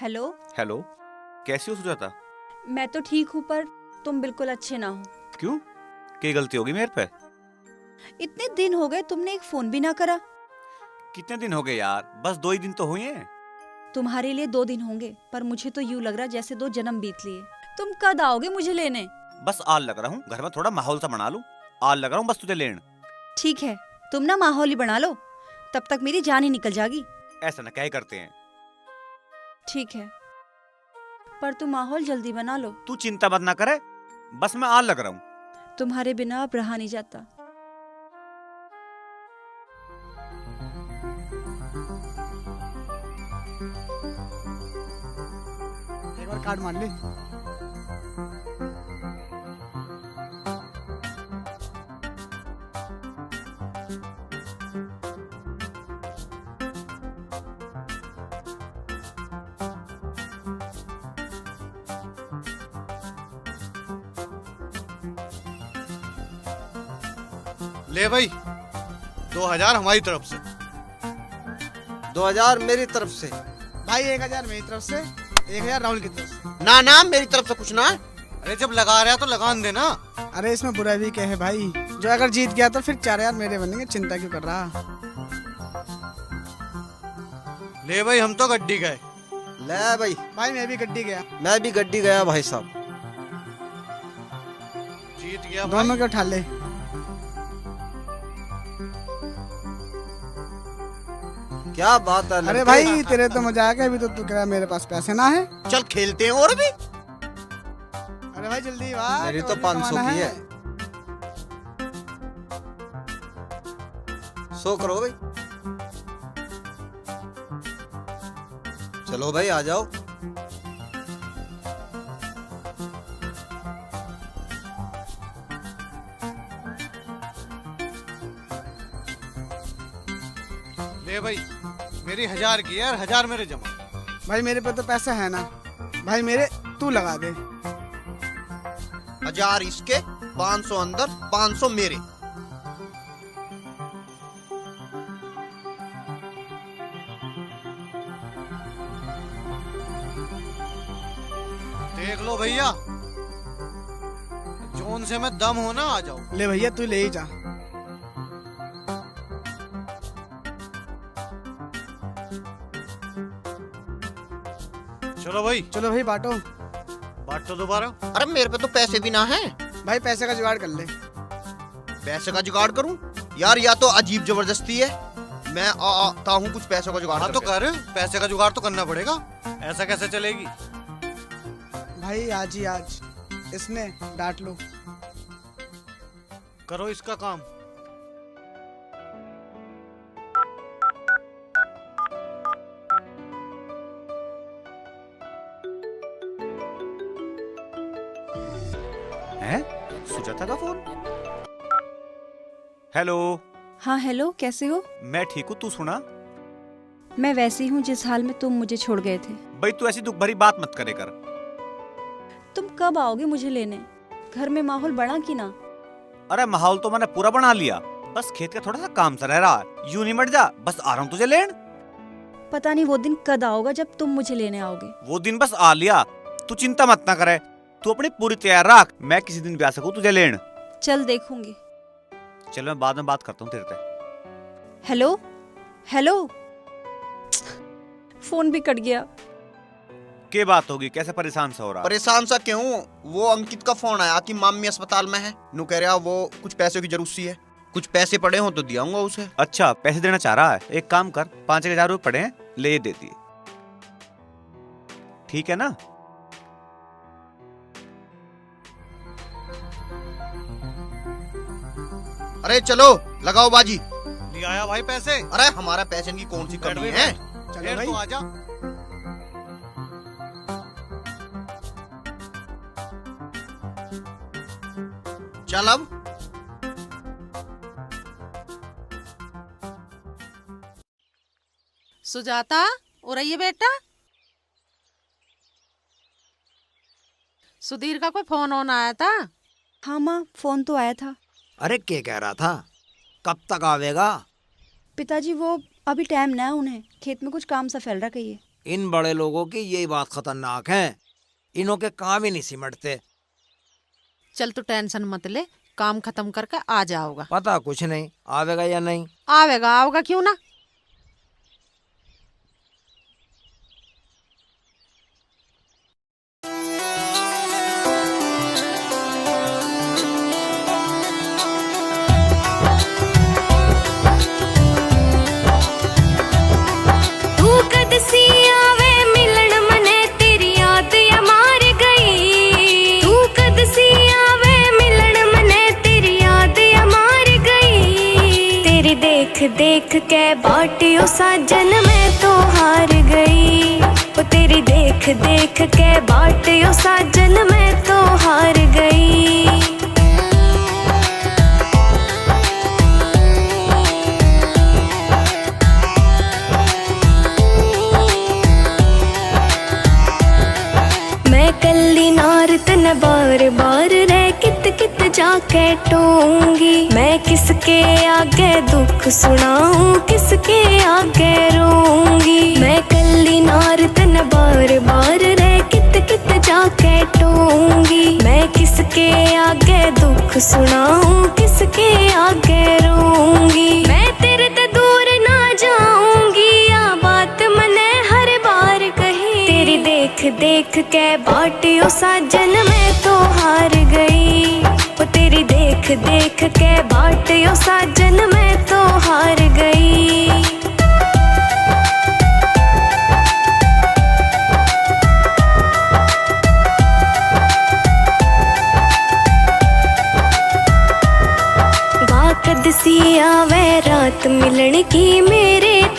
हेलो? हेलो? कैसी हो सुजाता? मैं तो ठीक हूँ पर तुम बिल्कुल अच्छे ना हो। क्यों? क्या गलती होगी मेरे पे? इतने दिन हो गए तुमने एक फ़ोन भी ना करा। कितने दिन हो गए यार? बस दो ही दिन तो हुए हैं। तुम्हारे लिए दो दिन होंगे पर मुझे तो यूँ लग रहा जैसे दो जन्म बीत लिए। तुम कद आओगे मुझे लेने? बस आल लग रहा हूँ। घर में थोड़ा माहौल सा बना लूँ। आल लग रहा हूँ बस तुझे लेन ठीक है तुम ना माहौल ही बना लो। तब तक मेरी जान ही निकल जाएगी ऐसा ना कह करते हैं। ठीक है। पर तू माहौल जल्दी बना लो। तू चिंता मत ना करे बस मैं आग लग रहा हूँ। तुम्हारे बिना अब रहा नहीं जाता। कार्ड मान ले। भाई। दो हज़ार हमारी तरफ़ से। दो हज़ार मेरी तरफ़ से। भाई एक हज़ार मेरी तरफ़ से एक हज़ार राहुल की तरफ़ से। ना ना मेरी तरफ़ से कुछ ना। अरे जब लगा रहा तो लगान देना। अरे इसमें बुरा भी क्या है भाई? जो अगर जीत गया तो फिर चार हज़ार मेरे बनेंगे चिंता क्यों कर रहा? ले भाई हम तो गड्डी गए। ले भाई। भाई मैं भी गड्डी गया। मैं भी गड्डी गया भाई साहब। जीत गया दोनों के उठा ले। क्या बात है अरे भाई तेरे तो मज़ा आ गया अभी तो तू कह रहा है मेरे पास पैसे ना है। चल खेलते हैं और भी अरे भाई जल्दी वाह मेरी तो पाँच सौ की है। सो करो भाई। चलो भाई आ जाओ। मेरी हज़ार की है और हज़ार मेरे जमा। भाई मेरे पे तो पैसा है ना। भाई मेरे तू लगा दे। हज़ार इसके पाँच सौ अंदर पाँच सौ मेरे। देख लो भैया जोन से मैं दम हो ना आ जाओ ले भैया तू ले ही जा। चलो भाई। चलो भाई बांटो। बांटो दोबारा। अरे मेरे पे तो पैसे भी ना है। भाई पैसे का जुगाड़ कर ले। पैसे का जुगाड़ करूँ? यार या तो अजीब ज़बरदस्ती है। मैं आता हूँ कुछ पैसों का जुगाड़ हाँ तो कर। पैसे का जुगाड़ तो करना पड़ेगा। ऐसा कैसे चलेगी? भाई आज ही आज। इसने डांट लो। करो इसका काम। सुजाता का फ़ोन हेलो हाँ हेलो कैसे हो? मैं ठीक हूँ तू सुना? मैं वैसी हूँ जिस हाल में तुम मुझे छोड़ गए थे। भाई तू ऐसी दुख भरी बात मत करे कर। तुम कब आओगे मुझे लेने? घर में माहौल बड़ा की ना? अरे माहौल तो मैंने पूरा बना लिया। बस खेत का थोड़ा सा काम सा रह रहा है। यूँ नहीं मट जा बस आ रहा हूँ तुझे लेन। पता नहीं वो दिन कद आओगा जब तुम मुझे लेने आओगे। वो दिन बस आ लिया। तू चिंता मत ना करे। तू अपनी पूरी तैयार रख। मैं किसी दिन भी आ सकूँ तुझे लेन? चल देखूँगी। चल मैं बाद में बात करता हूँ तेरे से हेलो? हेलो? फ़ोन भी कट गया। के बात होगी? कैसे परेशान सा हो रहा परेशान सा क्यों? वो अंकित का फ़ोन आया कि मामी अस्पताल में है। नु कह रहा वो कुछ पैसों की ज़रूरत सी है। कुछ पैसे पड़े हो तो दियाऊँगा उसे। अच्छा पैसे देना चाह रहा है। एक काम कर पाँच हज़ार रुपए पड़े हैं ले दे दिए। ठीक है ना? अरे चलो लगाओ बाजी। ले आया भाई पैसे? अरे हमारा पैसे की कौन सी कमी है? बैठ। बैठ तो आजा। चल अब। सुजाता हो रही है बेटा? सुधीर का कोई फ़ोन ऑन आया था? हाँ माँ फ़ोन तो आया था। अरे के कह रहा था? कब तक आवेगा? पिताजी वो अभी टाइम ना है उन्हें। खेत में कुछ काम सा फैल रहा कहिए इन बड़े लोगों की यही बात खतरनाक है। इन्हों के काम ही नहीं सिमटते। चल तो टेंशन मत ले। काम खत्म करके आ जाओगा। पता कुछ नहीं। आवेगा या नहीं? आवेगा आओगा क्यों ना? देख के बाटियो साजन मैं तो हार गई। ओ तेरी देख देख के बाटियो साजन मैं तो हार गई। मैं कल्ली नार तन बार बार जाके टूँगी। मैं किसके आगे दुख सुनाऊं, किसके आगे रोऊँगी? मैं कल्ली नार तन बार बार रह कित कित जाके टूँगी। मैं किसके आगे दुख सुनाऊं, किसके आगे रोऊँगी? मैं तेरे ते दूर ना जाऊँगी, या बात मने हर बार कही। तेरी देख देख के बाटियो साजन मैं तो हार देख देख के बाटियो साजन मैं तो हार गई। वाकद सी आवे रात मिलन की तय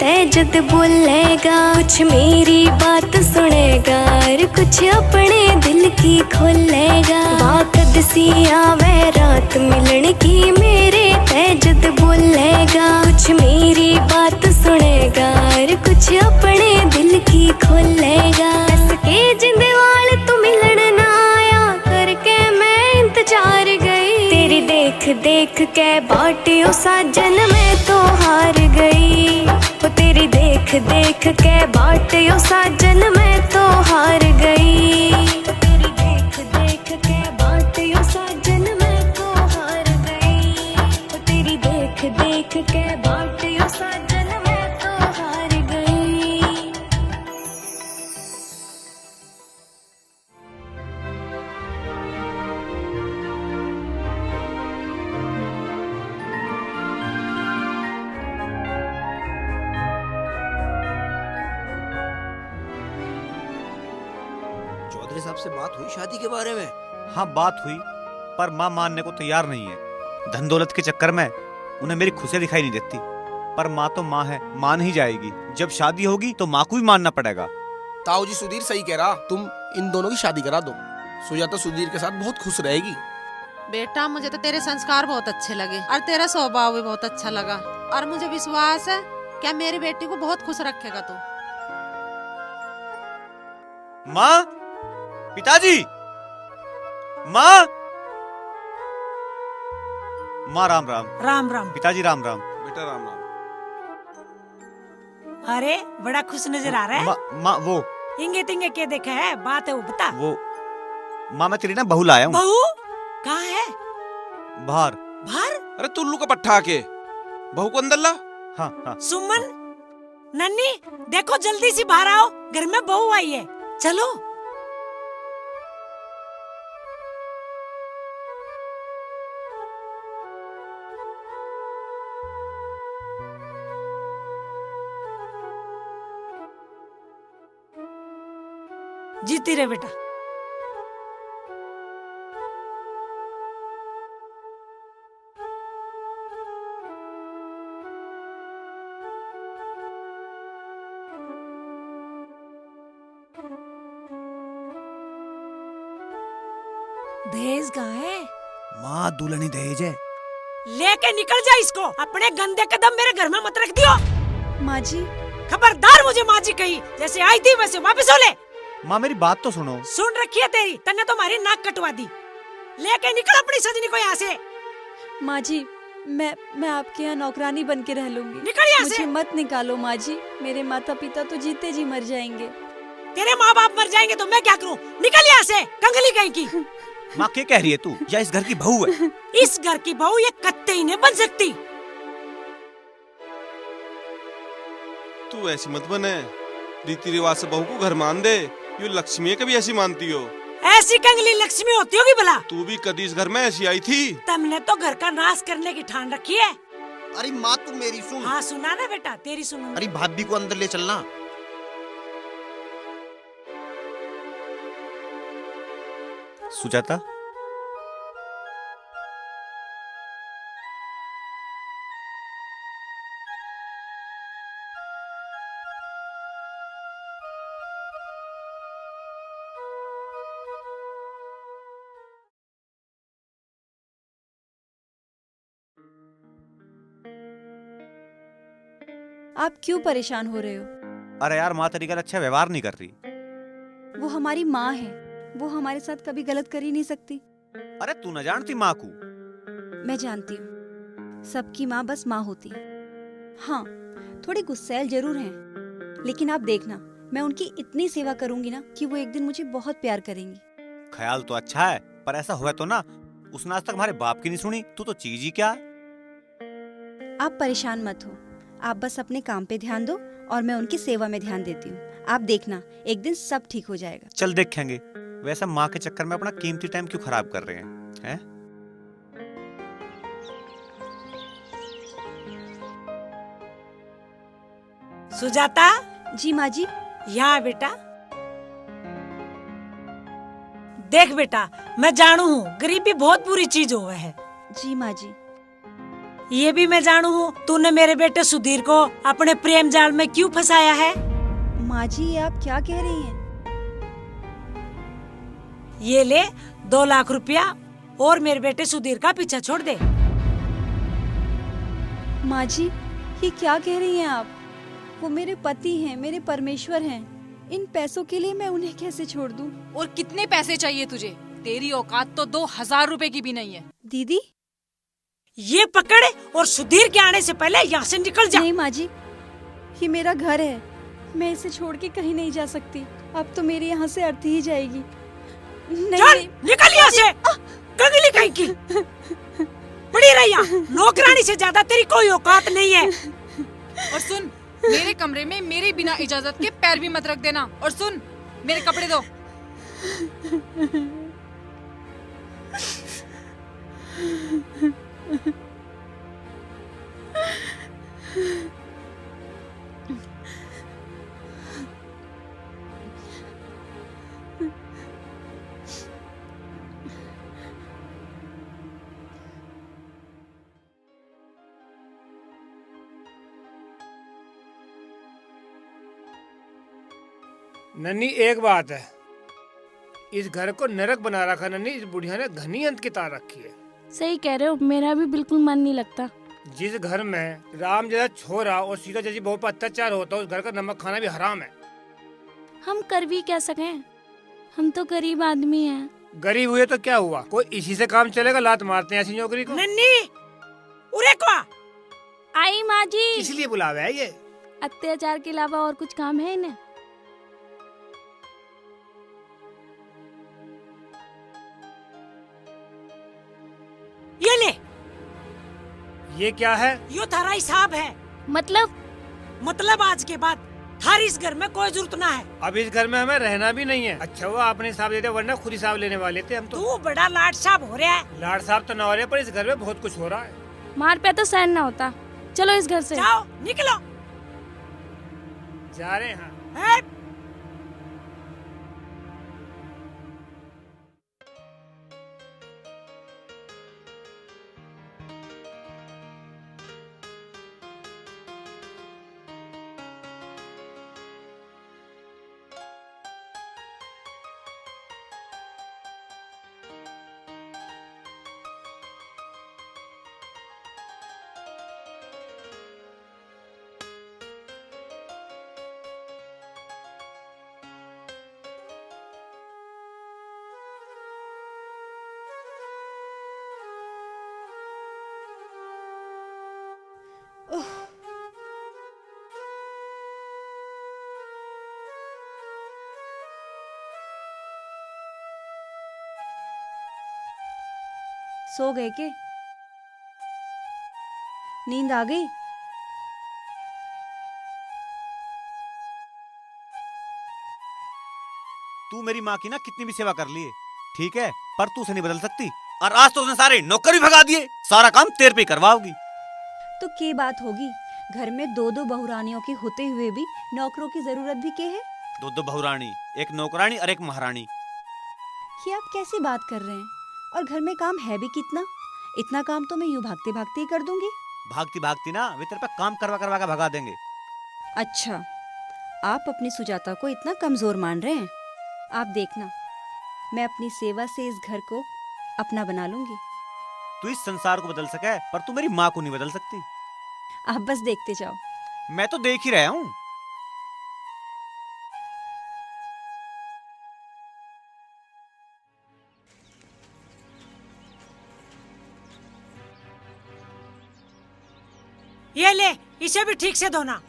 जद बोलेगा कुछ मेरी बात सुनेगा। और कुछ अपने दिल की खोलेगा। वाकद सी आवे रात मिलन की मेरे तय जद बोलेगा कुछ मेरी बात सुनेगा। और कुछ अपने दिल की खोलेगा। के जिंदवाल तू मिलन ना आया, करके मैं इंतज़ार गई। तेरी देख देख के बाटियो साजन मैं तो हार गई। देख देख के बाटियो साजन मैं तो हार गई। बात हुई पर माँ मानने को तैयार नहीं है। धन दौलत के चक्कर में उन्हें मेरी खुशियाँ दिखाई नहीं देती। पर माँ तो माँ है मान ही जाएगी। जब शादी होगी तो माँ को भी मानना पड़ेगा। ताऊ जी सुधीर सही कह रहा। तुम इन दोनों की शादी करा दो। सुजाता सुधीर के साथ बहुत खुश रहेगी। बेटा मुझे तो तेरे संस्कार बहुत अच्छे लगे और तेरा स्वभाव भी बहुत अच्छा लगा। और मुझे विश्वास है क्या मेरी बेटी को बहुत खुश रखेगा तू? माँ? पिताजी? माँ? माँ राम राम। राम राम। पिताजी राम राम। बेटा राम राम। अरे बड़ा खुश नज़र आ रहा है। माँ माँ वो। इंगे तिंगे के देखा है बात है वो बता। वो। माँ मैं तेरी ना बहू लाया हूँ। बहू? कहाँ है? बाहर। बाहर? अरे टुल्लू का पट्टा के बहू को अंदर ला। हाँ हाँ। सुमन नन्नी देखो जल्दी से बाहर आओ। घर में बहू आई है। चलो। जीती रहे बेटा। दहेज कहाँ है? माँ दुल्हनी दहेज है। लेके निकल जा इसको। अपने गंदे कदम मेरे घर में मत रख दियो। माँ जी। खबरदार मुझे माँ जी कही। जैसे आई थी वैसे वापस हो ले। माँ मेरी बात तो सुनो। सुन रखी है तेरी। तन्ने तो हमारी नाक कटवा दी। लेके निकल अपनी सजनी को यहाँ से माँ जी मैं मैं आपके यहाँ नौकरानी बन के रह लूँगी। निकल यहाँ से। मत निकालो माँ जी। मेरे माता पिता तो जीते जी मर जाएँगे। तेरे माँ बाप मर जाएँगे तो मैं क्या करूँ? निकल यहाँ से। कंगली कहीं की? <laughs> माँ क्या कह रही है तू? या इस घर की बहू है? <laughs> इस घर की बहू ये कत्ते ही नहीं बन सकती। तू ऐसी मत बने। रीति रिवाज से बहू को घर मान दे। यू लक्ष्मी है कभी ऐसी मानती हो? ऐसी कंगली लक्ष्मी होती होगी भला। तू भी कभी इस घर में ऐसी आई थी? तुमने तो घर का नाश करने की ठान रखी है। अरे माँ तू मेरी सुन। हाँ सुना ना बेटा तेरी सुन। अरे भाभी को अंदर ले चलना। सुजाता क्यों परेशान हो रहे हो? अरे यार माँ तेरी अच्छा व्यवहार नहीं कर रही। वो हमारी माँ है। वो हमारे साथ कभी गलत कर ही नहीं सकती। अरे तू न जानती माँ को। मैं जानती हूँ। सबकी माँ बस माँ होती है। हाँ थोड़ी गुस्सैल ज़रूर हैं। लेकिन आप देखना मैं उनकी इतनी सेवा करूँगी ना कि वो एक दिन मुझे बहुत प्यार करेंगी। ख्याल तो अच्छा है पर ऐसा हुआ तो ना उसने आज तक हमारे बाप की नहीं सुनी। तू तो चीज़ ही क्या आप परेशान मत हो। आप बस अपने काम पे ध्यान दो और मैं उनकी सेवा में ध्यान देती हूँ। आप देखना एक दिन सब ठीक हो जाएगा। चल देखेंगे। वैसे माँ के चक्कर में अपना कीमती टाइम क्यों खराब कर रहे हैं हैं? सुजाता? जी माँ जी। यहाँ बेटा। देख बेटा मैं जानू हूँ गरीबी बहुत बुरी चीज़ हुआ है। जी माँ जी। ये भी मैं जानू हूँ तूने मेरे बेटे सुधीर को अपने प्रेम जाल में क्यों फंसाया है? माँ जी आप क्या कह रही हैं? ये ले दो लाख रुपया और मेरे बेटे सुधीर का पीछा छोड़ दे। माँ जी ये क्या कह रही हैं आप? वो मेरे पति हैं मेरे परमेश्वर हैं। इन पैसों के लिए मैं उन्हें कैसे छोड़ दूँ? और कितने पैसे चाहिए तुझे? तेरी औकात तो दो हज़ार रूपए की भी नहीं है। दीदी ये पकड़े और सुधीर के आने से पहले यहाँ से निकल जा। नहीं माँ जी ये मेरा घर है। मैं इसे छोड़ के कहीं नहीं जा सकती। अब तो मेरी यहाँ से अर्थ ही जाएगी। नहीं, निकल यहाँ से। गंगली कहीं की? पड़ी रही यहाँ। नौकरानी से ज़्यादा तेरी कोई औकात नहीं है। और सुन मेरे कमरे में मेरे बिना इजाज़त के पैर भी मत रख देना। और सुन मेरे कपड़े दो। नन्नी एक बात है। इस घर को नरक बना रखा नन्नी इस बुढ़िया ने घनी अंत की तार रखी है। सही कह रहे हो मेरा भी बिल्कुल मन नहीं लगता। जिस घर में राम जैसा छोरा और सीता जैसी बहू पर अत्याचार होता है उस घर का नमक खाना भी हराम है। हम कर भी क्या सके? हम तो गरीब आदमी हैं। गरीब हुए तो क्या हुआ? कोई इसी से काम चलेगा लात मारते हैं ऐसी नौकरी को? नन्नी उरे को आई माँ जी। इसलिए बुलावा है ये? अत्याचार के अलावा और कुछ काम है इन्हें? ये ले। ये क्या है? यो थारा हिसाब है। मतलब? मतलब आज के बाद थारी इस घर में कोई ज़रूरत ना है। अब इस घर में हमें रहना भी नहीं है। अच्छा वो आपने हिसाब दे दिया वरना खुद हिसाब लेने वाले थे हम तो। तू बड़ा लाड साहब हो रहा है। लाड साहब तो ना हो रहे पर इस घर में बहुत कुछ हो रहा है। मार पे तो सहन ना होता। चलो इस घर से। जाओ निकलो। जा रहे हैं। सो गए के? नींद आ गई? तू मेरी माँ की ना कितनी भी सेवा कर लिए ठीक है पर तू उसे नहीं बदल सकती। और आज तो उसने सारे नौकर भी भगा दिए सारा काम तेरे पे करवाओगी। तो की बात होगी? घर में दो दो बहुरानियों के होते हुए भी नौकरों की ज़रूरत भी के है? दो दो बहुरानी एक नौकरानी और एक महारानी। ये आप कैसी बात कर रहे हैं? और घर में काम है भी कितना? इतना काम तो मैं यूँ भागते भागते ही कर दूँगी। भागती भागती ना वे तेरे पे काम करवा करवा के भगा देंगे। अच्छा आप अपनी सुजाता को इतना कमज़ोर मान रहे हैं? आप देखना मैं अपनी सेवा से इस घर को अपना बना लूँगी। तू इस संसार को बदल सके पर तू मेरी माँ को नहीं बदल सकती। आप बस देखते जाओ। मैं तो देख ही रहा हूँ। ये ले, इसे भी ठीक से धोना।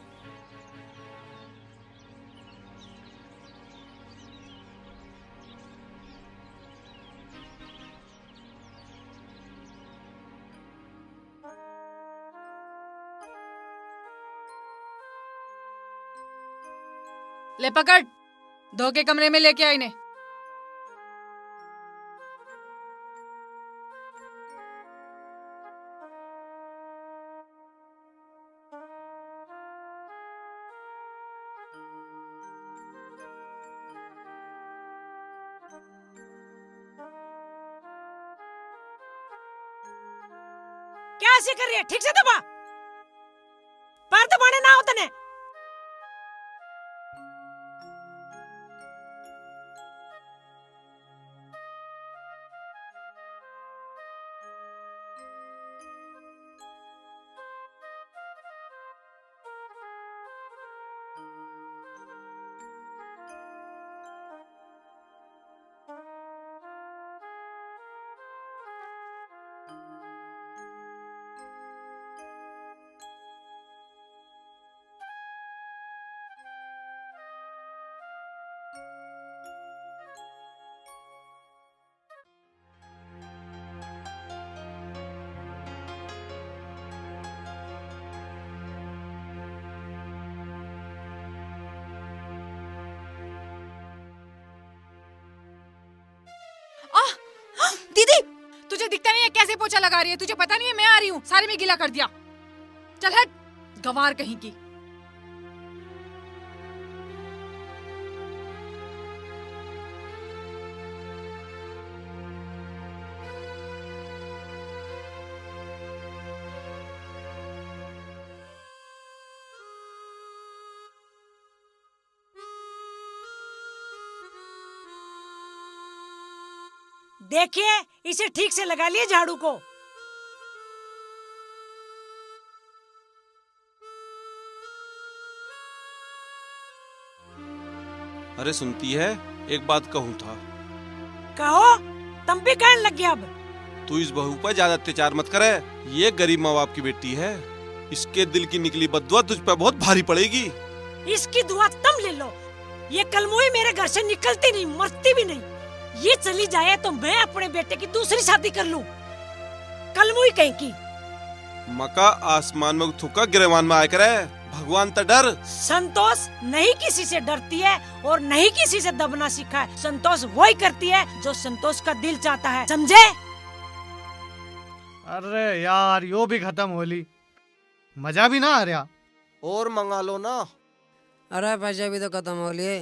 ले पकड़, धो के कमरे में लेके आई ने क्या ऐसे लगा रही है, तुझे पता नहीं है, मैं आ रही हूँ। सारे में गीला कर दिया। चल हट। गवार कहीं की। देखिए, इसे ठीक से लगा लिए झाड़ू को। अरे सुनती है एक बात कहूँ था। कहो तुम भी कहने लग गया अब। तू इस बहू पर ज़्यादा अत्याचार मत करे ये गरीब माँ बाप की बेटी है। इसके दिल की निकली बदुआ तुझ पर बहुत भारी पड़ेगी। इसकी दुआ तुम ले लो। ये कलमुई मेरे घर से निकलती नहीं मरती भी नहीं। ये चली जाए तो मैं अपने बेटे की दूसरी शादी कर लूँ। कलमुई कहीं की मका आसमान में थुका गिरवान में आया करे भगवान तो डर। संतोष नहीं किसी से डरती है और नहीं किसी से दबना सीखा है। संतोष वही करती है जो संतोष का दिल चाहता है। समझे? अरे यार यो भी खत्म होली। मज़ा भी ना आ रहा। और मंगा लो ना। अरे पैसे भी तो खत्म हो लिए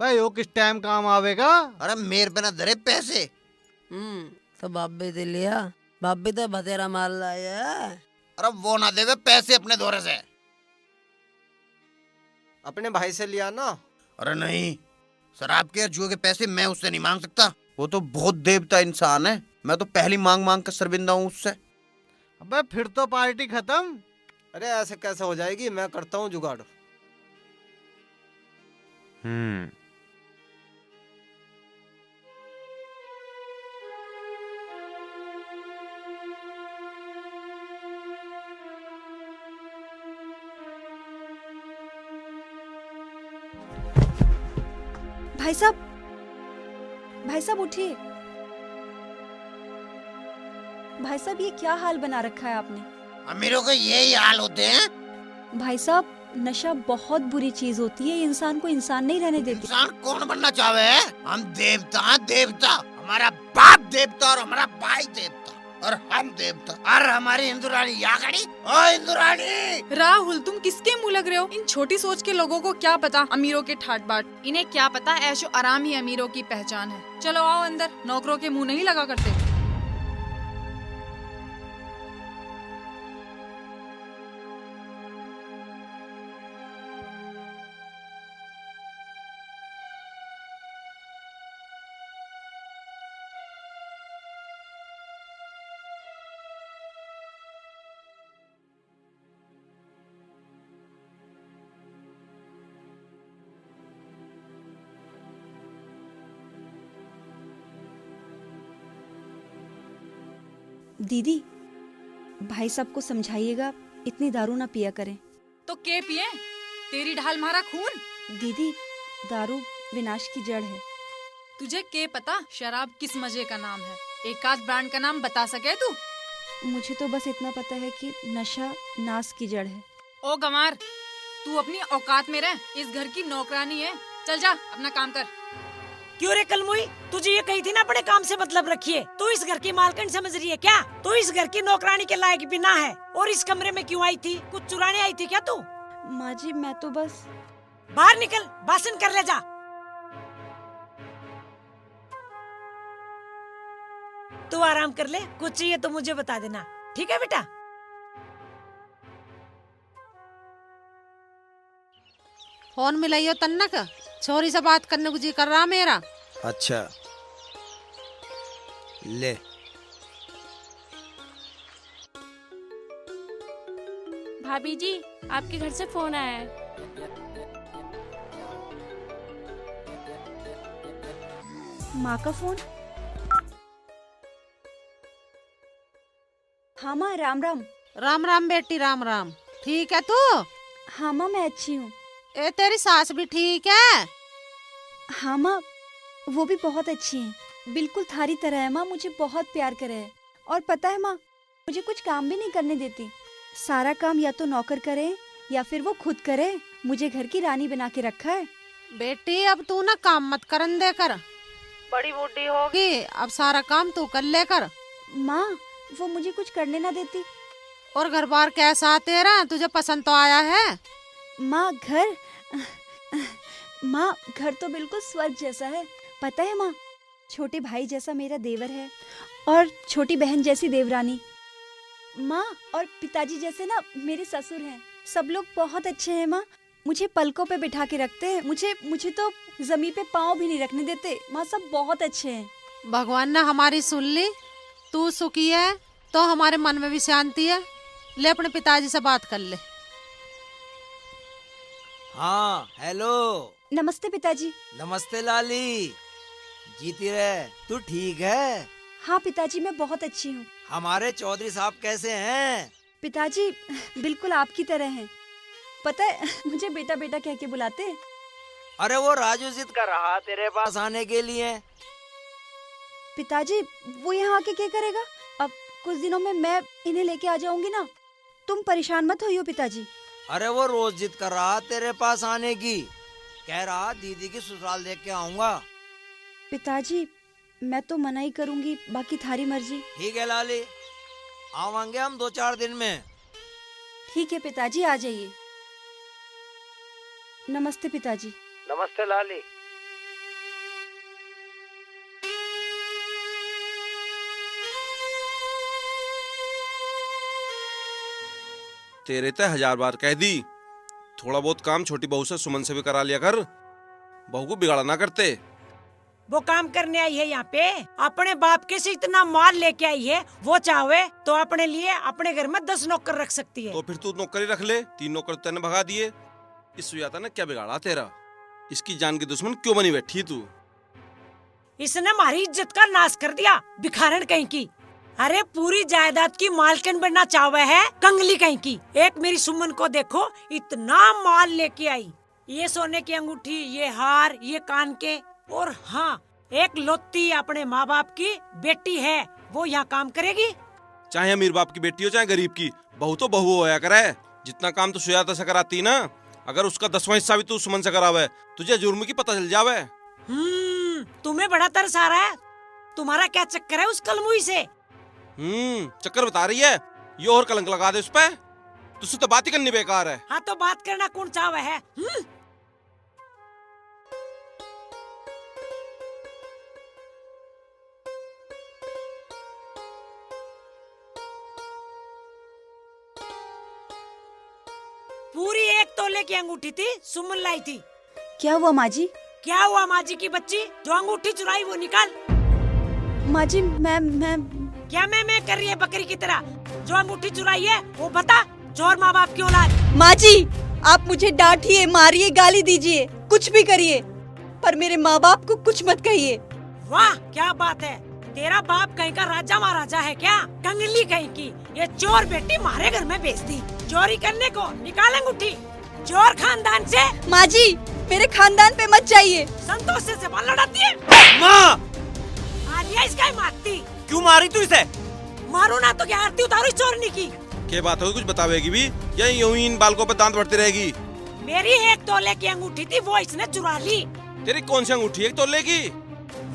भाई यो किस टाइम काम आवेगा? अरे मेरे पे ना धरे पैसे। हम्म तो भी दे लिया। भी तो बतेरा माल लाया अरे वो ना देवे पैसे अपने दौरे से। अपने भाई से लिया ना। अरे नहीं शराब के जुए के पैसे मैं उससे नहीं मांग सकता। वो तो बहुत देवता इंसान है। मैं तो पहली मांग मांग कर शर्मिंदा हूँ उससे। अबे फिर तो पार्टी खत्म। अरे ऐसे कैसे हो जाएगी? मैं करता हूँ जुगाड़। हम्म। भाई साहब भाई साहब उठिए। भाई साहब ये क्या हाल बना रखा है आपने? अमीरों के यही हाल होते हैं। भाई साहब नशा बहुत बुरी चीज़ होती है इंसान को इंसान नहीं रहने देती। इंसान कौन बनना चाहे हम देवता देवता हमारा बाप देवता और हमारा भाई देवता। और हम देवता। और हमारी हिंदू रानी या खड़ी ओ हिंदू रानी राहुल, तुम किसके मुँह लग रहे हो? इन छोटी सोच के लोगों को क्या पता? अमीरों के ठाट बाट इन्हें क्या पता ऐशो आराम ही अमीरों की पहचान है। चलो आओ अंदर। नौकरों के मुँह नहीं लगा करते। दीदी भाई साहब को समझाइएगा इतनी दारू ना पिया करें। तो के पिए? तेरी ढाल मारा खून? दीदी दारू विनाश की जड़ है। तुझे के पता? शराब किस मज़े का नाम है? एक आध ब्रांड का नाम बता सके तू? मुझे तो बस इतना पता है कि नशा नाश की जड़ है। ओ गंवार तू अपनी औकात में रह। इस घर की नौकरानी है। चल जा अपना काम कर। क्यों रे कलमुई? तुझे ये कही थी ना अपने काम से मतलब रखिए। तू इस घर की मालकन समझ रही है क्या? तू इस घर की नौकरानी के लायक भी ना है। और इस कमरे में क्यों आई थी? कुछ चुराने आई थी क्या तू? माँ जी मैं तो बस बाहर निकल भाषण कर ले जा। तू आराम कर ले कुछ चाहिए तो मुझे बता देना। ठीक है बेटा? फ़ोन मिलाइयो तन्नक छोरी से बात करने को जी कर रहा मेरा। अच्छा। ले। भाभी जी आपके घर से फ़ोन आया है। माँ का फ़ोन? हाँ माँ राम राम। राम राम बेटी राम राम। ठीक है तू? हाँ माँ मैं अच्छी हूँ। ए तेरी सास भी ठीक है? हाँ माँ। वो भी बहुत अच्छी है। बिल्कुल थारी तरह है माँ। मुझे बहुत प्यार करे है। और पता है माँ मुझे कुछ काम भी नहीं करने देती। सारा काम या तो नौकर करे या फिर वो खुद करे। मुझे घर की रानी बना के रखा है। बेटी अब तू ना काम मत करन दे कर। बड़ी बूढ़ी होगी। अब सारा काम तू कर ले कर। माँ वो मुझे कुछ करने ना देती। और घर बार कैसा तेरा? तुझे पसंद तो आया है। माँ घर। माँ घर तो बिल्कुल स्वर्ग जैसा है। पता है माँ छोटे भाई जैसा मेरा देवर है और छोटी बहन जैसी देवरानी। माँ और पिताजी जैसे ना मेरे ससुर हैं। सब लोग बहुत अच्छे हैं माँ। मुझे पलकों पे बिठा के रखते हैं। मुझे मुझे तो ज़मीन पे पाँव भी नहीं रखने देते। माँ सब बहुत अच्छे हैं। भगवान ने हमारी सुन ली। तू सुखी है तो हमारे मन में भी शांति है। ले अपने पिताजी से बात कर ले। हाँ हेलो। नमस्ते पिताजी। नमस्ते लाली। जीती रहे। तू ठीक है? हाँ पिताजी मैं बहुत अच्छी हूँ। हमारे चौधरी साहब कैसे हैं? पिताजी बिल्कुल आपकी तरह हैं। पता है मुझे बेटा बेटा कह के बुलाते अरे वो राजू जिद कर रहा तेरे पास आने के लिए। पिताजी वो यहाँ आके क्या करेगा? अब कुछ दिनों में मैं इन्हें लेके आ जाऊँगी ना। तुम परेशान मत होइयो पिताजी। अरे वो रोज जिद कर रहा तेरे पास आने की। कह रहा दीदी की ससुराल देख के आऊँगा. पिताजी मैं तो मना ही करूँगी बाकी थारी मर्ज़ी। ठीक है लाली। आवांगे हम दो चार दिन में। ठीक है पिताजी आ जाइए। नमस्ते पिताजी। नमस्ते लाली। तेरे ते हज़ार बार कह दी। थोड़ा बहुत काम छोटी बहू से सुमन से भी करा लिया कर। बहू को बिगाड़ा ना करते। वो काम करने आई है यहाँ पे। अपने बाप के से इतना माल लेके आई है वो चाहे तो अपने लिए अपने घर में दस नौकर रख सकती है। तो फिर तू नौकरी रख ले तीन नौकर तेने भगा दिए। इस सुजाता ने क्या बिगाड़ा तेरा? इसकी जान की दुश्मन क्यों बनी बैठी तू? इसने हमारी इज़्ज़त का नाश कर दिया भिखारण कहीं की। अरे पूरी जायदाद की मालकिन बनना चाहे है कंगली कहीं की। एक मेरी सुमन को देखो इतना माल लेके आई। ये सोने की अंगूठी ये हार ये कान के और हाँ एक लोती अपने माँ बाप की बेटी है वो यहाँ काम करेगी? चाहे अमीर बाप की बेटी हो चाहे गरीब की बहू तो बहू होया करे। जितना काम तो सुजाता से कराती ना अगर उसका दसवां हिस्सा भी तू सुमन से करावे तुझे जुर्म की पता चल जावे। हम्म तुम्हें बड़ा तरस आ रहा है। तुम्हारा क्या चक्कर है उस कलमुई से? हम्म चक्कर बता रही है। ये और कलंक लगा दे उस पर तुझसे तो बात ही करनी बेकार है। हाँ तो बात करना कौन चाहे है? हम्म? पूरी एक तोले की अंगूठी थी सुमन लाई थी। क्या हुआ माँ जी क्या हुआ माँ जी की बच्ची? जो अंगूठी चुराई वो निकाल। माँ जी मैं मैं क्या मैं मैं कर रही है बकरी की तरह? जो अंगूठी चुराई है वो बता चोर माँ बाप की औलाद। माँ जी आप मुझे डांटिए मारिए गाली दीजिए कुछ भी करिए पर मेरे माँ बाप को कुछ मत कहिए। वाह क्या बात है। तेरा बाप कहीं का राजा महाराजा है क्या? कंगली कहीं की। ये चोर बेटी मारे घर में दी चोरी करने को निकाल अंगूठी चोर खानदान से। माँ जी मेरे खानदान पे मत जाइए। संतोष से जबान लड़ाती है। माँ! आलिया इसका ही मारती। क्यों मारी तू इसे? मारू ना तो क्या आरती उतारू इस चोरनी की। क्या बात होगी कुछ बतावेगी भी? या यूँ ही इन बालकों पे दांत बढ़ती रहेगी? मेरी एक तोले की अंगूठी थी वो इसने चुरा ली। तेरी कौन सी अंगूठी है एक तोले की?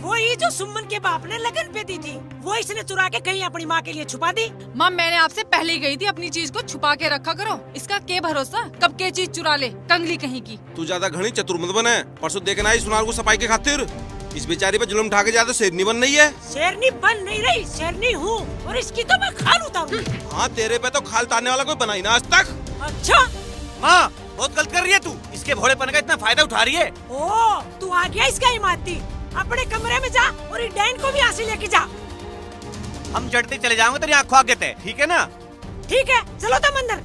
वो ही जो सुमन के बाप ने लगन पे दी थी वो इसने चुरा के कहीं अपनी माँ के लिए छुपा दी। माँ मैंने आपसे पहले ही गई थी अपनी चीज़ को छुपा के रखा करो। इसका के भरोसा? कब के चीज़ चुरा ले कंगली कहीं की? तू ज़्यादा घनी चतुर मत बने। परसों देखना आई सुनार को सफ़ाई के खातिर। इस बेचारी पे जुलम जुल्म ढाके ज़्यादा शेरनी बन रही है। शेरनी बन नहीं रही शेरनी हूँ और इसकी तो मैं खाल उतारू हाँ तेरे पे तो खाल तारने वाला कोई बना ही ना आज तक। अच्छा। माँ बहुत गलत कर रही है तू। इसके भोलेपन का इतना फ़ायदा उठा रही है। ओ तू आ गया इसका ही मारती अपने कमरे में जा और इस डैन को भी यहाँ लेके जा। हम जड़ते चले जाएँगे तेरी आँखों आगे ठीक है ना? ठीक है चलो तुम अंदर।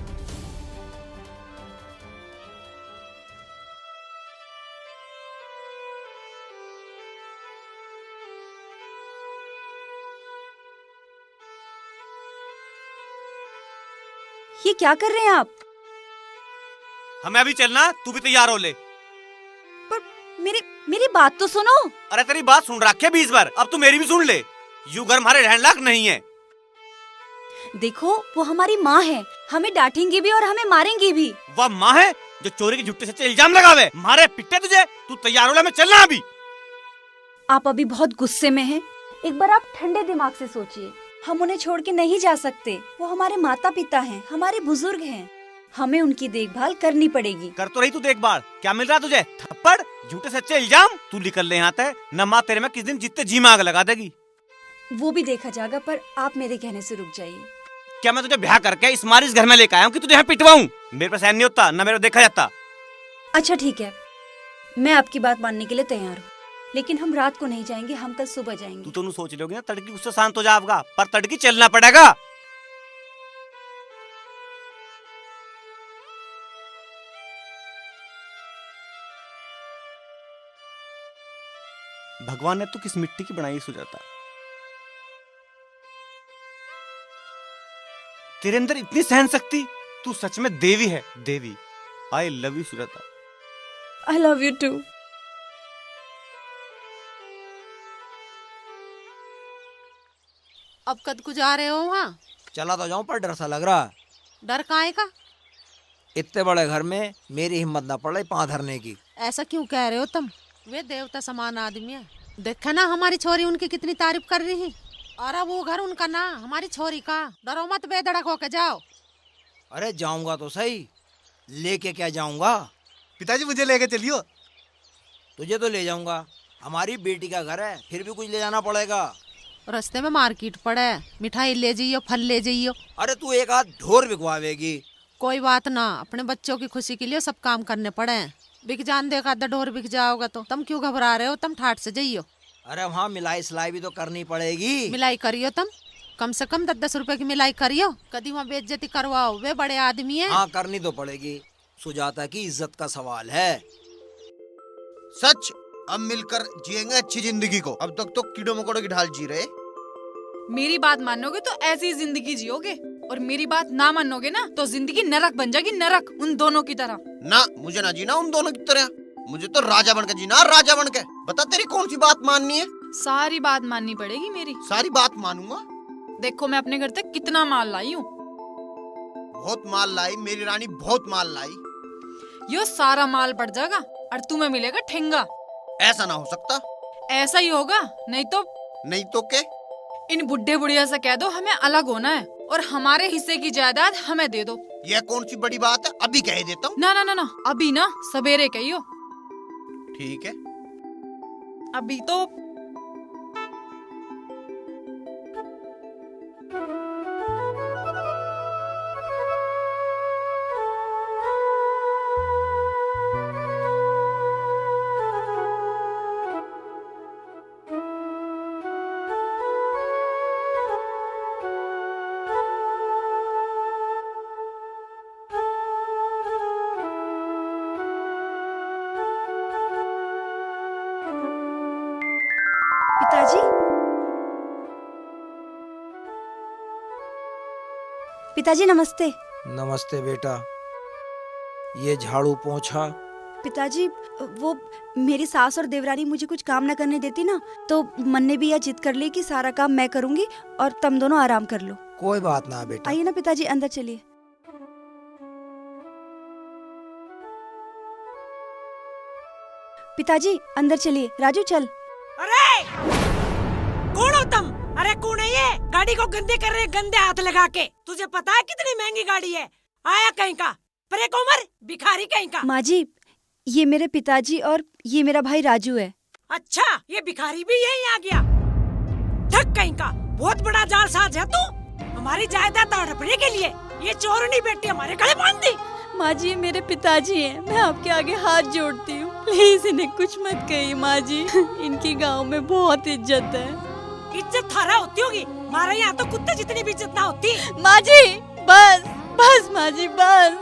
ये क्या कर रहे हैं आप? हमें अभी चलना तू भी तैयार हो ले। पर मेरी मेरी बात तो सुनो। अरे तेरी बात सुन रखे बीस बार अब तू मेरी भी सुन ले। यू घर हमारे रहने लायक नहीं है। देखो वो हमारी माँ है। हमें डांटेंगी भी और हमें मारेंगी भी। वह माँ है जो चोरी के झुट्टे से इल्ज़ाम लगावे। मारे पिट्टे तुझे तू तैयार हो ले मैं चलना अभी। आप अभी बहुत गुस्से में हैं। एक बार आप ठंडे दिमाग से सोचिए। हम उन्हें छोड़ के नहीं जा सकते। वो हमारे माता पिता हैं हमारे बुज़ुर्ग हैं। हमें उनकी देखभाल करनी पड़ेगी। कर तो रही तू देखभाल। क्या मिल रहा तुझे? थप्पड़? झूठे सच्चे इल्ज़ाम? तू निकल ले यहाँ न माँ तेरे में किस दिन जितने जी में आग लगा देगी। वो भी देखा जाएगा पर आप मेरे कहने से रुक जाइए। क्या मैं तुझे ब्याह करके इस मारी इस घर में लेकर आया हूँ कि तुझे यहाँ पिटवाऊं? मेरे पास सहन नहीं होता न मेरे देखा जाता। अच्छा ठीक है। मैं आपकी बात मानने के लिए तैयार हूँ। लेकिन हम रात को नहीं जाएँगे हम कल सुबह जाएँगे। तू तो सोच लोगे ना तड़की उससे शांत हो जाएगा पर तड़की चलना पड़ेगा। भगवान ने तो किस मिट्टी की बनाई सुजाता? तेरे अंदर इतनी सहन शक्ति तू सच में देवी है देवी। I love you Sujata. I love you too अब कद को जा रहे हो वहाँ? चला तो जाऊँ पर डर सा लग रहा डर काहे का? इतने बड़े घर में मेरी हिम्मत ना पड़ रही पाँव धरने की। ऐसा क्यों कह रहे हो तुम? वे देवता समान आदमी है। देखे ना हमारी छोरी उनकी कितनी तारीफ़ कर रही है। अरे वो घर उनका ना हमारी छोरी का। डरो मत बेधड़क होके जाओ। अरे जाऊँगा तो सही। लेके क्या जाऊँगा? पिताजी मुझे लेके चलियो। तुझे तो ले जाऊँगा। हमारी बेटी का घर है फिर भी कुछ ले जाना पड़ेगा। रास्ते में मार्केट पड़े मिठाई ले जाइयो फल ले जाइयो। अरे तू एक हाथ ढोर बिकवावेगी। कोई बात ना अपने बच्चों की खुशी के लिए सब काम करने पड़े बिक जान देगा आधा ढोर बिक जाओगा तो। तुम क्यों घबरा रहे हो? तुम ठाट से जाइयो। अरे वहाँ मिलाई सिलाई भी तो करनी पड़ेगी। मिलाई करियो तुम। कम से कम दस दस रुपए की मिलाई करियो। कदी वहाँ बेइज्जती करवाओ। वे बड़े आदमी है। हाँ करनी तो पड़ेगी। सुजाता की इज़्ज़त का सवाल है। सच अब मिलकर जिएँगे अच्छी ज़िंदगी को। अब तक तो कीड़ों मकोड़ों की ढाल जी रहे। मेरी बात मानोगे तो ऐसी ज़िंदगी जियोगे। और मेरी बात ना मानोगे ना तो ज़िंदगी नरक बन जाएगी नरक उन दोनों की तरह। ना मुझे ना जीना उन दोनों की तरह। मुझे तो राजा बन के जीना राजा बन के। बता तेरी कौन सी बात माननी है? सारी बात माननी पड़ेगी मेरी। सारी बात मानूँगा। देखो मैं अपने घर तक कितना माल लाई हूँ। बहुत माल लाई मेरी रानी बहुत माल लाई। यो सारा माल बढ़ जाएगा और तुम्हें मिलेगा ठेंगा। ऐसा ना हो सकता। ऐसा ही होगा नहीं तो नहीं तो के इन बुढ़े बुढ़िया से कह दो हमें अलग होना है और हमारे हिस्से की जायदाद हमें दे दो। यह कौन सी बड़ी बात है? अभी कह देता हूँ। ना ना ना ना अभी ना सवेरे कहियो। ठीक है। अभी तो पिताजी पिताजी नमस्ते। नमस्ते बेटा। ये झाड़ू पोछा। पिताजी वो मेरी सास और देवरानी मुझे कुछ काम न करने देती ना तो मन ने भी यह जिद कर ली कि सारा काम मैं करूँगी और तुम दोनों आराम कर लो। कोई बात ना बेटा। आइए ना पिताजी अंदर चलिए। पिताजी अंदर चलिए। राजू चल। अरे कौन है ये? गाड़ी को गंदे कर रहे गंदे हाथ लगा के। तुझे पता है कितनी महँगी गाड़ी है? आया कहीं का? पर एक उम्र भिखारी कहीं का? माँ जी ये मेरे पिताजी और ये मेरा भाई राजू है। अच्छा ये भिखारी भी यही आ गया। थक कहीं का? बहुत बड़ा जाल साज है तू। हमारी जायदाद हड़पने के लिए। ये चोर चोरनी बेटी हमारे गले बाँध दी। माँ जी ये मेरे पिताजी हैं। मैं आपके आगे हाथ जोड़ती हूँ। प्लीज़ इन्हें कुछ मत कहिए माँ जी इनकी गाँव में बहुत इज़्ज़त है। इज़्ज़त थारा होती होगी। हमारे यहाँ तो कुत्ते जितनी भी इज़्ज़त ना होती। माँ जी बस बस माँ जी बस।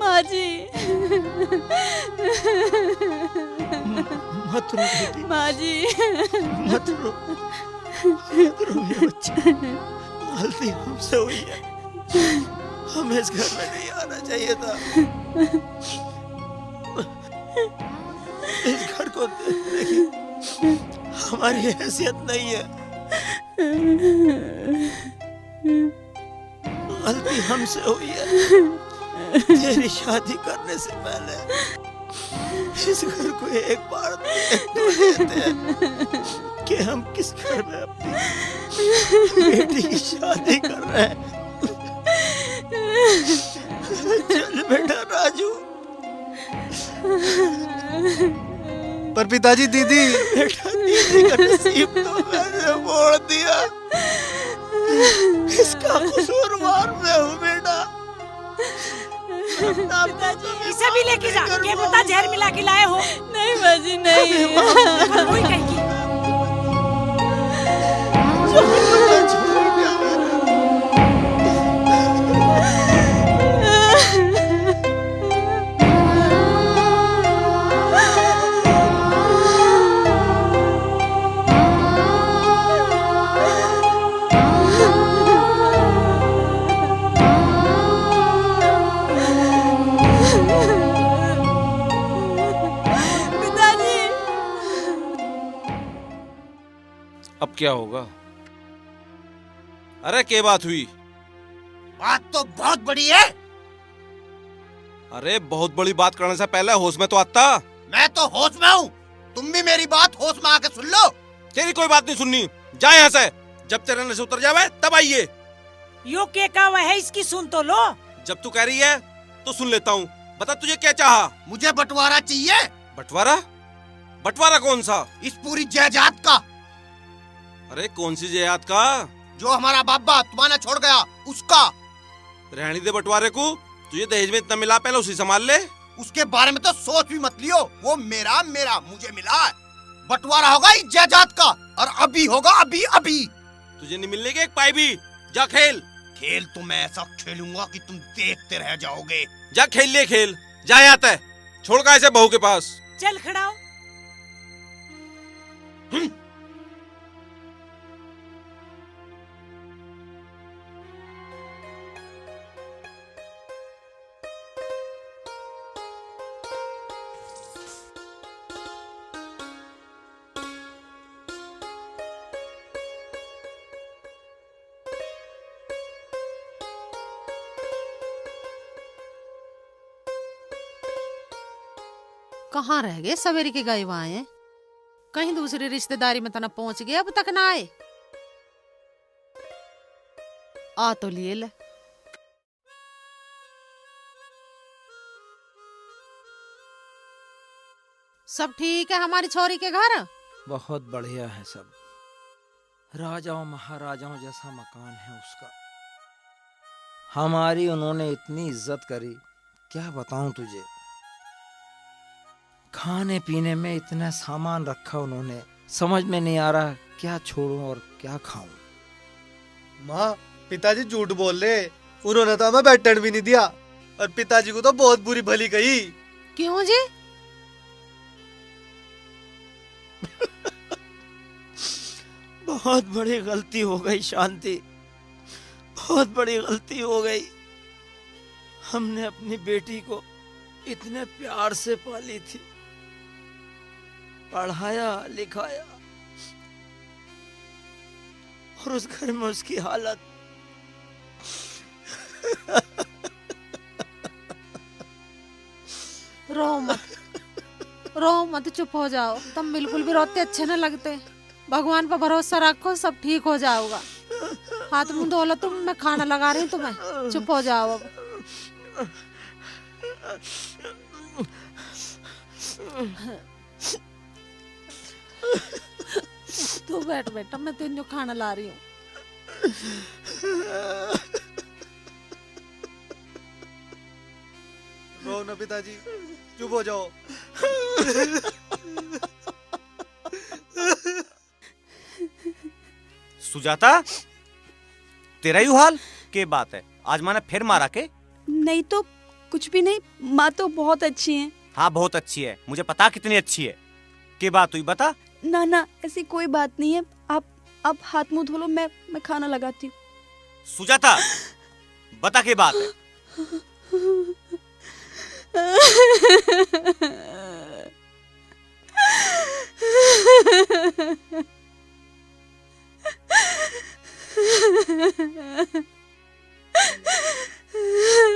माँ जी मत रो माँ जी मत रो। मत रो मेरे बच्चे। गलती हमसे हुई है। हमें इस घर में नहीं आना चाहिए था। इस घर को देखने हमारी हैसियत नहीं है। गलती हमसे हुई है। तेरी शादी करने से पहले इस घर को एक बार तो लेते हैं कि हम किस घर में अपनी बेटी की शादी कर रहे हैं। चल बेटा राजू। पर पिताजी दीदी। बेटा दीदी का तो मैंने मोड़ दिया इसका कसूरवार मैं हूँ बेटा इसे भी लेके जा के पता जहर मिला के लाए हो। नहीं बाजी नहीं। वही कहेगी। अब क्या होगा? अरे के बात हुई? बात तो बहुत बड़ी है। अरे बहुत बड़ी बात करने से पहले होश में तो आता। मैं तो होश में हूँ। तुम भी मेरी बात होश में आके सुन लो। तेरी कोई बात नहीं सुननी। जा यहाँ से। जब तेरे नशे उतर जावे तब आइए। यो के का हुआ है इसकी सुन तो लो। जब तू कह रही है तो सुन लेता हूँ। बता तुझे क्या चाहा? मुझे बंटवारा चाहिए। बंटवारा? बंटवारा कौन सा? इस पूरी जायदाद का। अरे कौन सी जयात का? जो हमारा बाबा तुम्हारा छोड़ गया उसका। रहनी दे बंटवारे को। तुझे दहेज में इतना मिला पहले उसी संभाल ले। उसके बारे में तो सोच भी मत लियो। वो मेरा मेरा मुझे मिला है। बंटवारा होगा इस जायदाद का और अभी होगा अभी अभी। तुझे नहीं मिलने के एक पाई भी। जा खेल। खेल तो मैं ऐसा खेलूँगा कि तुम देखते रह जाओगे। जा खेल ले खेल। जा यहाँ तय छोड़ का ऐसे बहू के पास। चल खड़ा हो। कहाँ रह गए? सवेरे के गए वहाँ कहीं दूसरी रिश्तेदारी में तना पहुँच गए, अब तक ना आए। आ तो लिए ले। सब ठीक है हमारी छोरी के घर? बहुत बढ़िया है सब। राजाओं, महाराजाओं जैसा मकान है उसका। हमारी उन्होंने इतनी इज़्ज़त करी, क्या बताऊँ तुझे? खाने पीने में इतना सामान रखा उन्होंने। समझ में नहीं आ रहा क्या छोड़ूं और क्या खाऊं। माँ पिताजी झूठ बोल रहे उन्होंने तो हमें बैठन भी नहीं दिया। और पिताजी को तो बहुत बुरी भली कही। क्यों जी? <laughs> बहुत बड़ी गलती हो गई शांति। बहुत बड़ी गलती हो गई। हमने अपनी बेटी को इतने प्यार से पाली थी। पढ़ाया, लिखाया। और उस घर में उसकी हालत। रो मत रो मत, चुप हो जाओ। तुम बिल्कुल भी रोते अच्छे न लगते। भगवान पर भरोसा रखो, सब ठीक हो जाओगा हाथ मुँह धो लो, तुम, मैं खाना लगा रही हूँ तुम्हें। चुप हो जाओ अब। तू बैठ बेटा मैं तेन जो खाना ला रही हूँ। रो ना पिताजी चुप हो जाओ। सुजाता तेरा यू हाल? के बात है? आज माने फिर मारा के? नहीं तो कुछ भी नहीं माँ तो बहुत अच्छी है। हाँ बहुत अच्छी है। मुझे पता कितनी अच्छी है। के बात हुई बता? ना ना ऐसी कोई बात नहीं है। आप आप हाथ मुँह धो लो मैं मैं खाना लगाती हूँ। सुजाता बता के बात है?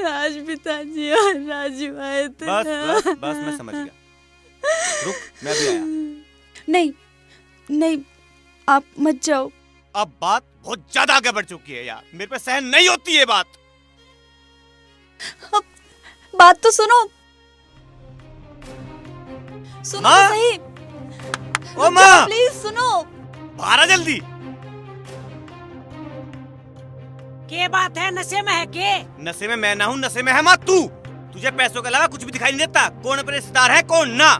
आज पिताजी और राजू आए थे बस बस बस मैं समझ गया। रुक मैं भी आया। नहीं नहीं आप मत जाओ। अब बात बहुत ज़्यादा आगे बढ़ चुकी है यार। मेरे पे सहन नहीं होती ये बात। अब बात तो सुनो। सुनो माँ! तो सही। ओ माँ! प्लीज़ सुनो। बाहर आ जल्दी। के बात है? नशे में है के? नशे में मैं ना हूँ नशे में है माँ तू। तुझे पैसों के अलावा कुछ भी दिखाई नहीं देता। कौन अपने रिश्तेदार है कौन ना।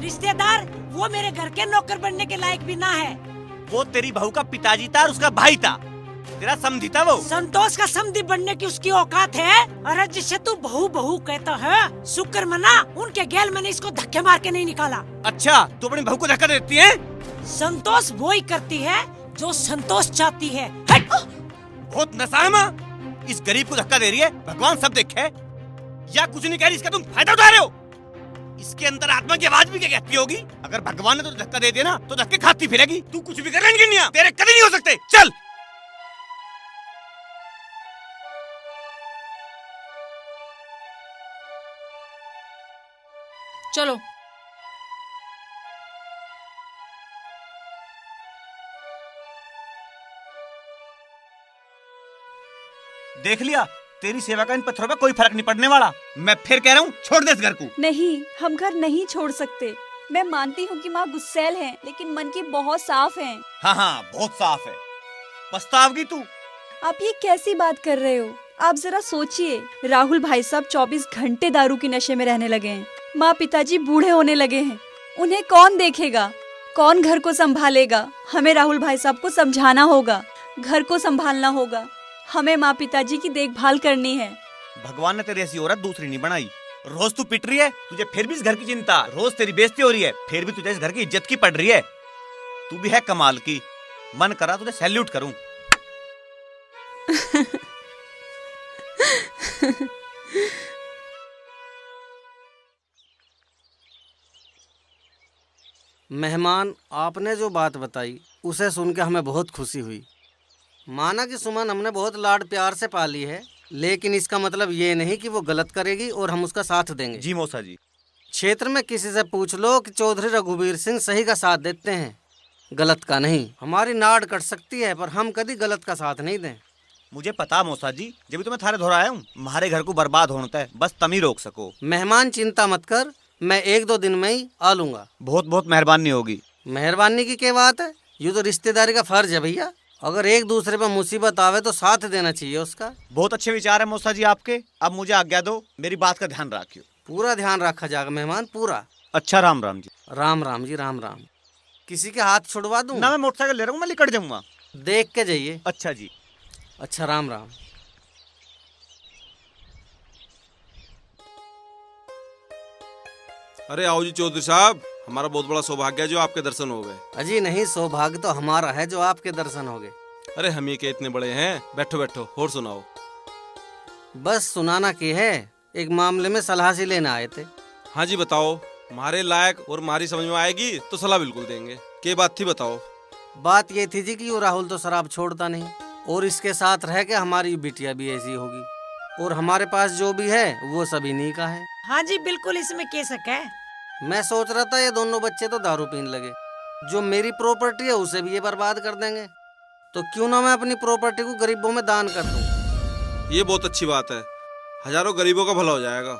रिश्तेदार? वो मेरे घर के नौकर बनने के लायक भी ना है। वो तेरी बहू का पिताजी था और उसका भाई था। तेरा समझी था वो। संतोष का समधी बनने की उसकी औकात है। अरे जिसे तू बहू बहू कहता है शुक्र मना उनके गैल मैंने इसको धक्के मार के नहीं निकाला। अच्छा तू अपनी बहू को धक्का देती है? संतोष वो ही करती है जो संतोष चाहती है। बहुत नशा है माँ। इस गरीब को धक्का दे रही है। भगवान सब देखे। या कुछ नहीं कह रही इसका तुम फ़ायदा उठा रहे हो? इसके अंदर आत्मा की आवाज़ भी क्या कहती होगी? अगर भगवान ने तो धक्का दे दिया ना तो धक्के खाती फिरेगी। तू कुछ भी कर नहीं तेरे कभी नहीं हो सकते। चल। चलो। देख लिया? तेरी सेवा का इन पत्थरों पे कोई फ़र्क नहीं पड़ने वाला। मैं फिर कह रहा हूँ छोड़ दे इस घर को। नहीं हम घर नहीं छोड़ सकते। मैं मानती हूँ कि माँ गुस्सेल है लेकिन मन की बहुत साफ़ हैं। हाँ हाँ बहुत साफ़ है। पछतावगी तू? आप ये कैसी बात कर रहे हो? आप जरा सोचिए। राहुल भाई साहब 24 घंटे दारू के नशे में रहने लगे हैं। माँ पिताजी बूढ़े होने लगे हैं। उन्हें कौन देखेगा? कौन घर को संभालेगा? हमें राहुल भाई साहब को समझाना होगा। घर को संभालना होगा। हमें माँ पिताजी की देखभाल करनी है। भगवान ने तेरी ऐसी औरत दूसरी नहीं बनाई। रोज तू पिट रही है तुझे फिर भी इस घर की चिंता। रोज तेरी बेइज्जती हो रही है फिर भी तुझे इस घर की इज़्ज़त की पड़ रही है। तू भी है कमाल की। मन करा तुझे सैल्यूट करूँ। मेहमान आपने जो बात बताई उसे सुनकर हमें बहुत खुशी हुई। माना कि सुमन हमने बहुत लाड प्यार से पाली है लेकिन इसका मतलब ये नहीं कि वो गलत करेगी और हम उसका साथ देंगे। जी मौसा जी। क्षेत्र में किसी से पूछ लो कि चौधरी रघुवीर सिंह सही का साथ देते हैं गलत का नहीं। हमारी नाड़ कट सकती है पर हम कभी गलत का साथ नहीं दें। मुझे पता मौसा जी जब तो मैं थारे धोरा आया हूँ हमारे घर को बर्बाद होता है बस तम रोक सको। मेहमान चिंता मत कर मैं एक दो दिन में ही आ लूँगा। बहुत बहुत मेहरबानी होगी। मेहरबानी की क्या बात है? ये तो रिश्तेदारी का फ़र्ज़ है भैया। अगर एक दूसरे पर मुसीबत आवे तो साथ देना चाहिए उसका। बहुत अच्छे विचार है मौसा जी आपके। अब मुझे आज्ञा दो मेरी बात का ध्यान रखियो। पूरा ध्यान रखा जाएगा मेहमान पूरा। अच्छा राम राम जी। राम राम जी राम राम। किसी के हाथ छुड़वा दूँ? ना मैं मोटरसाइकिल ले रहा हूँ मैं निकट जाऊँगा। देख के जाइए। अच्छा जी। अच्छा राम राम। अरे आओ जी चौधरी साहब। हमारा बहुत बड़ा सौभाग्य है जो आपके दर्शन हो गए। अजी नहीं सौभाग्य तो हमारा है जो आपके दर्शन हो गए। अरे हम ही के इतने बड़े हैं? बैठो बैठो और सुनाओ। बस सुनाना की है एक मामले में सलाह से लेने आए थे। हाँ जी बताओ हमारे लायक और हमारी समझ में आएगी तो सलाह बिल्कुल देंगे। के बात थी बताओ। बात ये थी जी कि वो राहुल तो शराब छोड़ता नहीं और इसके साथ रह के हमारी बिटिया भी ऐसी होगी। और हमारे पास जो भी है वो सभी इन्हीं का है। हाँ जी बिल्कुल इसमें के सक है। मैं सोच रहा था ये दोनों बच्चे तो दारू पीने लगे। जो मेरी प्रॉपर्टी है उसे भी ये बर्बाद कर देंगे। तो क्यों ना मैं अपनी प्रॉपर्टी को गरीबों में दान कर दूँ? ये बहुत अच्छी बात है। हज़ारों गरीबों का भला हो जाएगा।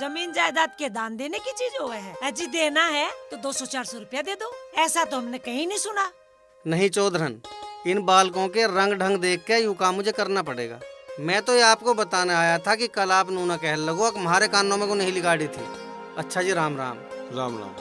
ज़मीन जायदाद के दान देने की चीज़ हो है। अजी देना है तो दो सौ चार सौ रूपया दे दो। ऐसा तो हमने कहीं नहीं सुना। नहीं चौधरन इन बालकों के रंग ढंग देख के यू काम मुझे करना पड़ेगा। मैं तो ये आपको बताने आया था कि कल आप नूना कह लगो हमारे कानों में को नहीं लिगाड़ी थी। अच्छा जी राम राम। राम राम।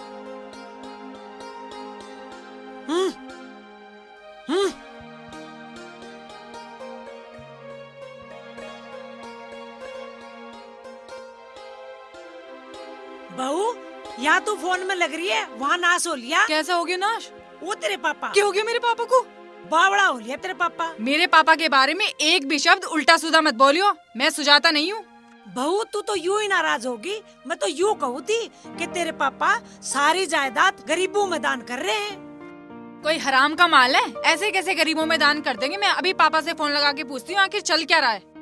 बहू यहाँ तू फ़ोन में लग रही है वहाँ नाश हो लिया। कैसा हो गया नाश? वो तेरे पापा। क्या हो गया मेरे पापा को? बावड़ा हो लिया तेरे पापा। मेरे पापा के बारे में एक भी शब्द उल्टा सुधा मत बोलियो। मैं सुजाता नहीं हूँ। बहू, तू तो यूँ ही नाराज़ होगी। मैं तो यू कहूँ थी कि तेरे पापा सारी जायदाद गरीबों में दान कर रहे हैं। कोई हराम का माल है? ऐसे कैसे गरीबों में दान कर देंगे? मैं अभी पापा से फ़ोन लगा के पूछती हूँ, आखिर चल क्या रहा है?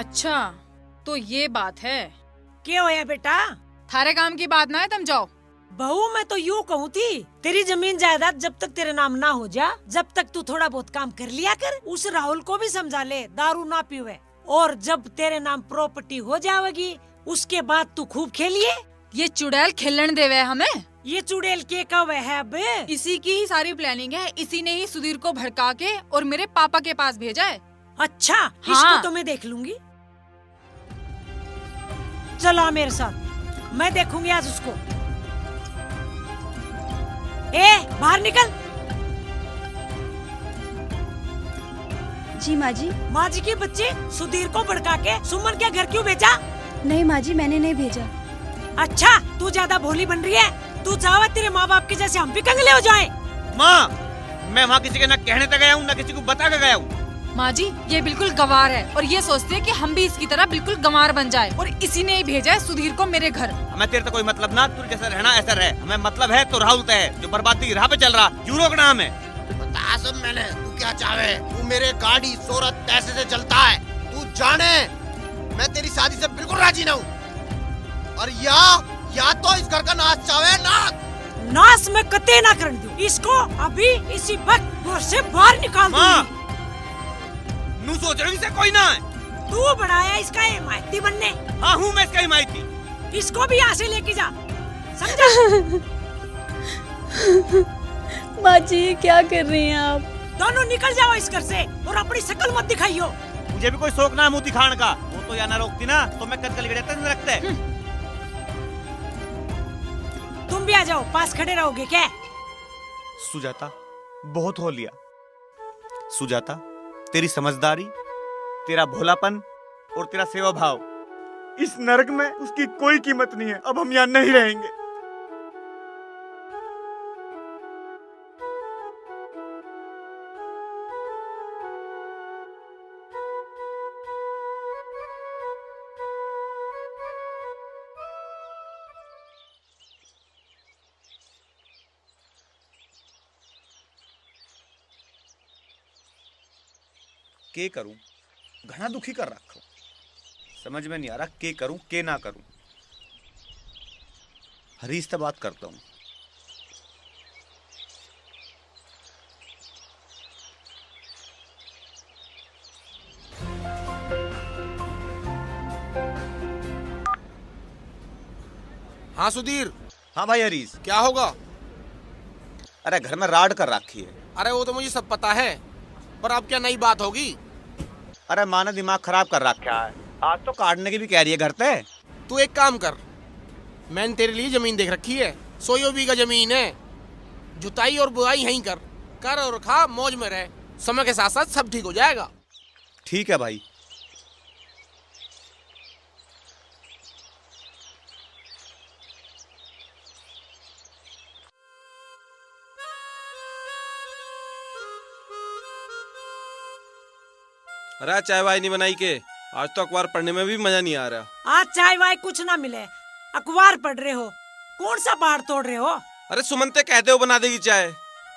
अच्छा तो ये बात है। क्या होया बेटा? थारे काम की बात ना है तुम जाओ। बहू मैं तो यूँ कहूँ थी तेरी ज़मीन जायदाद जब तक तेरे नाम ना हो जा जब तक तू थोड़ा बहुत काम कर लिया कर उस राहुल को भी समझा ले दारू ना पीवे। और जब तेरे नाम प्रॉपर्टी हो जाएगी उसके बाद तू खूब खेलिए। ये चुड़ैल खेलन देवे हमें। ये चुड़ैल के कब है अब? इसी की ही सारी प्लानिंग है इसी ने ही सुधीर को भड़का के और मेरे पापा के पास भेजा है। अच्छा हाँ। इसको तो मैं देख लूँगी। चलो आ मेरे साथ। मैं देखूँगी आज उसको। ए बाहर निकल। जी माँ जी। माँ जी की बच्ची सुधीर को भड़का के सुमन के घर क्यों भेजा? नहीं माँ जी मैंने नहीं भेजा। अच्छा तू ज़्यादा भोली बन रही है। तू चाहवा तेरे माँ बाप के जैसे हम भी कंगले हो जाए। माँ मैं वहाँ किसी के न कहने तक गया हूँ न किसी को बता के गया हूँ। माँ जी ये बिल्कुल गंवार है और ये सोचते हैं कि हम भी इसकी तरह बिल्कुल गंवार बन जाए और इसी ने ही भेजा है सुधीर को मेरे घर। हमें तेरे तो कोई मतलब ना तू जैसा रहना ऐसा रहे। हमें मतलब है तो राहुल है जो बर्बादी राह पे चल रहा यूरो का नाम है। बता सब मैंने तू क्या चाहे? तू मेरे गाड़ी सोरत पैसे से चलता है। तू जाने मैं तेरी शादी से बिल्कुल राज़ी ना हूँ। और या या तो इस घर का नाच चाहे ना नाश में कते ना कर दूँ। इसको अभी इसी वक्त घर से बाहर निकाल दूँगी। नू सोच रही से कोई ना है। तू बढ़ाया इसका हिमायती बनने। हाँ हूँ मैं इसका हिमायती इसको भी यहाँ से लेके जा। समझा? <laughs> माँ जी क्या कर रही हैं आप? दोनों निकल जाओ इस घर से और अपनी शकल मत दिखाइयो। मुझे भी कोई शौक ना है मुँह दिखाने का। वो तो यहाँ ना रोकती ना तो मैं कल कल देता रखते। तुम भी आ जाओ पास खड़े रहोगे क्या? सुजाता बहुत हो लिया। सुजाता तेरी समझदारी, तेरा भोलापन और तेरा सेवा भाव इस नरक में उसकी कोई कीमत नहीं है। अब हम यहाँ नहीं रहेंगे। के करूँ? घना दुखी कर रखा समझ में नहीं आ रहा के करूँ के ना करूँ। हरीश से बात करता हूँ। हाँ सुधीर। हाँ भाई हरीश। क्या होगा? अरे घर में राड कर रखी है। अरे वो तो मुझे सब पता है पर अब क्या नई बात होगी? अरे माँ ने दिमाग खराब कर रखा है। आज तो काटने की भी कह रही है घर पे। तू एक काम कर मैंने तेरे लिए ज़मीन देख रखी है सोयो बीघा ज़मीन है। जुताई और बुआई यहीं कर कर और खा मौज में रह समय के साथ साथ सब ठीक हो जाएगा। ठीक है भाई। अरे चाय वाय नहीं बनाई के। आज तो अखबार पढ़ने में भी मज़ा नहीं आ रहा। आज चाय वाय कुछ ना मिले। अखबार पढ़ रहे हो। कौन सा पहाड़ तोड़ रहे हो? अरे सुमनते कहते हो बना देगी चाय।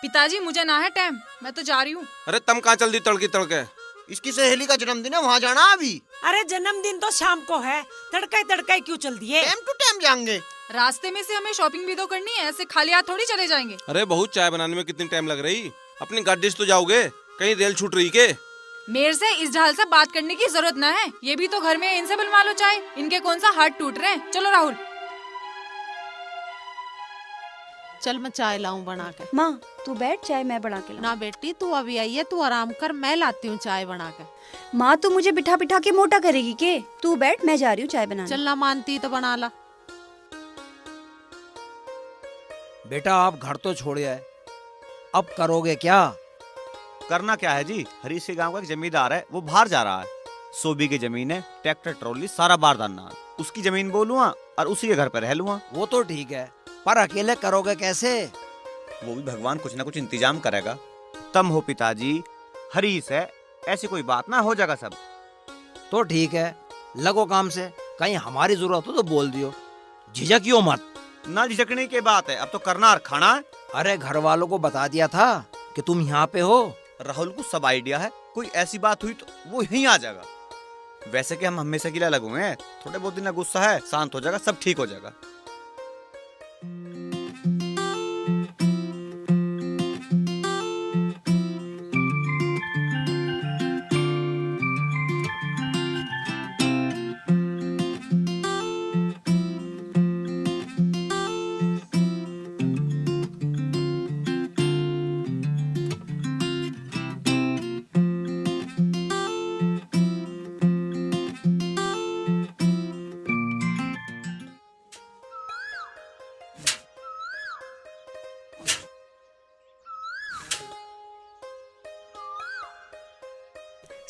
पिताजी मुझे ना है टाइम मैं तो जा रही हूँ। अरे तम कहाँ चल दी तड़की तड़के? इसकी सहेली का जन्मदिन है वहाँ जाना अभी। अरे जन्मदिन तो शाम को है। तड़के तड़के क्यों चल दिए? टाइम टू टाइम जाएँगे। रास्ते में से हमें शॉपिंग भी तो करनी है ऐसे खाली हाथ थोड़ी चले जाएँगे। अरे बहुत चाय बनाने में कितनी टाइम लग रही? अपनी गाड़ी से तो जाओगे कहीं रेल छूट रही के। मेरे से इस ढाल से बात करने की ज़रूरत ना है। ये भी तो घर में इनसे बनवा लो चाय। इनके कौन सा हाथ टूट रहे हैं? चलो राहुल। चल मैं चाय लाऊं बना के। माँ तू बैठ चाय मैं बना के ना बेटी तू अभी आई है तू आराम कर मैं लाती हूँ चाय बना के। माँ तू मुझे बिठा बिठा के मोटा करेगी के? तू बैठ मैं जा रही हूँ चाय बनाने। चल ना मानती तो बना ला। बेटा आप घर तो छोड़े है अब करोगे क्या? करना क्या है जी? हरीश के गाँव का एक जमींदार है वो बाहर जा रहा है। सोबी की ज़मीन है ट्रैक्टर ट्रॉली सारा बार दाना उसकी ज़मीन बोलूँगा और उसी के घर पर रह लूँगा वो तो ठीक है पर अकेले करोगे कैसे? वो भी भगवान कुछ ना कुछ इंतज़ाम करेगा। तम हो पिताजी हरीश है ऐसी कोई बात ना हो जाएगा सब। तो ठीक है लगो काम से कहीं हमारी ज़रूरत हो तो बोल दियो। झिझकियो मत। ना झिझकने की बात है अब तो करना और खाना। है अरे घर वालों को बता दिया था कि तुम यहाँ पे हो। राहुल को सब आइडिया है, कोई ऐसी बात हुई तो वो यहीं आ जाएगा। वैसे कि हम हमेशा के लिए अलग हुए हैं, थोड़े बहुत दिन गुस्सा है, शांत हो जाएगा, सब ठीक हो जाएगा।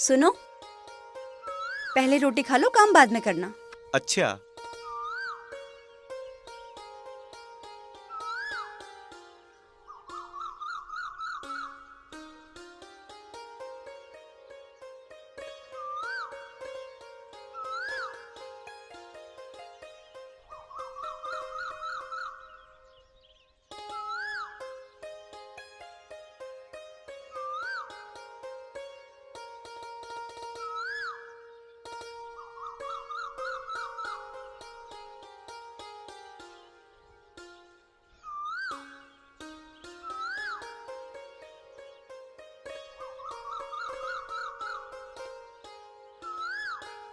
सुनो। पहले रोटी खा लो काम बाद में करना। अच्छा।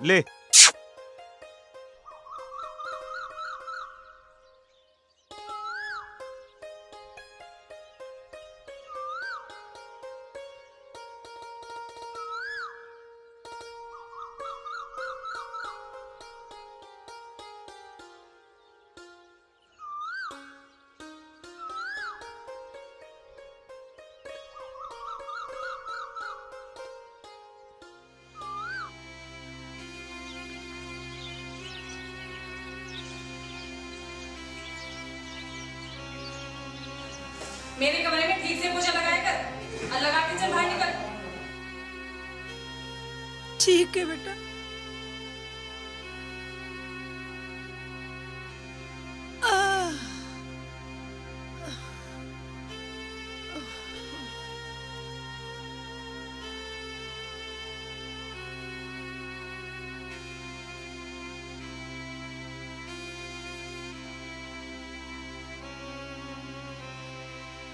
ले।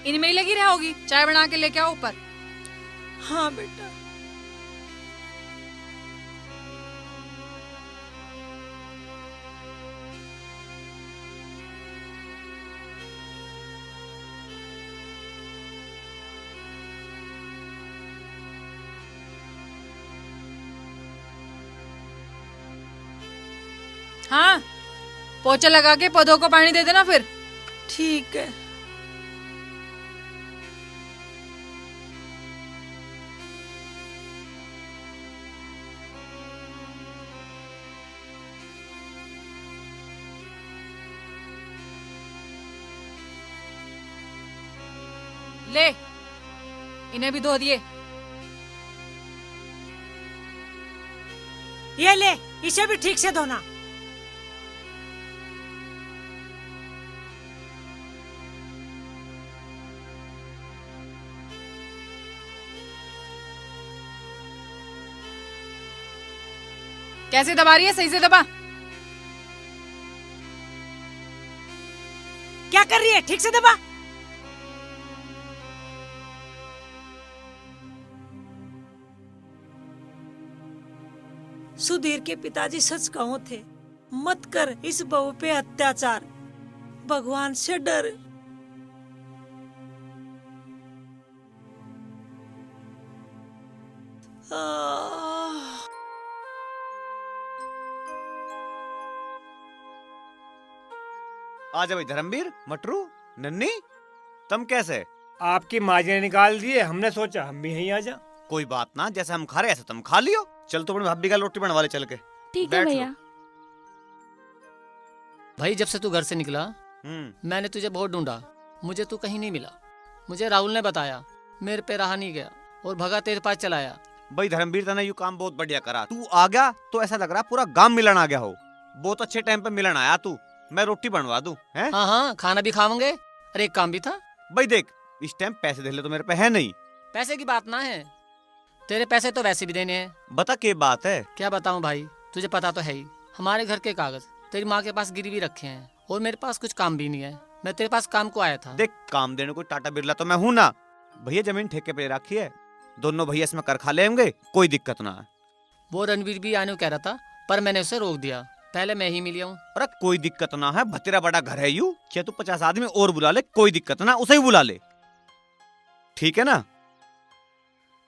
इनमें ही लगी रहोगी चाय बना के लेके आओ ऊपर। हाँ बेटा। हाँ पोछा लगा के पौधों को पानी दे देना फिर। ठीक है। इन्हें भी धो दिए। ये ले इसे भी ठीक से धोना। कैसे दबा रही है? सही से दबा। क्या कर रही है? ठीक से दबा। सुधीर के पिताजी सच कहो थे मत कर इस बहू पे अत्याचार। भगवान से डर। आ जा भाई धर्मवीर मटरू नन्नी तुम कैसे? आपकी माँ जी ने निकाल दिए हमने सोचा हम भी यहीं आ जा कोई बात ना जैसे हम खा रहे ऐसे तुम खा लियो। चल तो अपनी भाभी का रोटी बनवा ले चल के। ठीक है भैया। भाई जब से तू घर से निकला हम्म। मैंने तुझे बहुत ढूंढा। मुझे तू कहीं नहीं मिला। मुझे राहुल ने बताया मेरे पे रहा नहीं गया और भगा तेरे पास चलाया। भाई धर्मवीर तने यू काम बहुत बढ़िया करा। तू आ गया तो ऐसा लग रहा पूरा गाँव मिलन आ गया हो। बहुत अच्छे टाइम पे मिलन आया तू। मैं रोटी बनवा दू हैं? हाँ हाँ खाना भी खाओगे अरे एक काम भी था। भाई देख इस टाइम पैसे दे ले तो मेरे पे है नहीं। पैसे की बात ना है। तेरे पैसे तो वैसे भी देने हैं। बता के बात है। क्या बताऊँ भाई? तुझे पता तो है ही। हमारे घर के कागज़ तेरी माँ के पास गिरवी रखे हैं और मेरे पास कुछ काम भी नहीं है। मैं तेरे पास काम को आया था। देख काम देने को टाटा बिरला तो मैं हूँ ना। भैया ज़मीन ठेके पे रखी है। दोनों भैया इसमें कर खा लेंगे कोई दिक्कत ना। है वो रणवीर भी आने को कह रहा था पर मैंने उसे रोक दिया। पहले मैं ही मिली हूँ। अरे कोई दिक्कत ना है भतेरा बड़ा घर है यू। चाहे तू पचास आदमी और बुला ले कोई दिक्कत ना उसे ही बुला ले। ठीक है ना?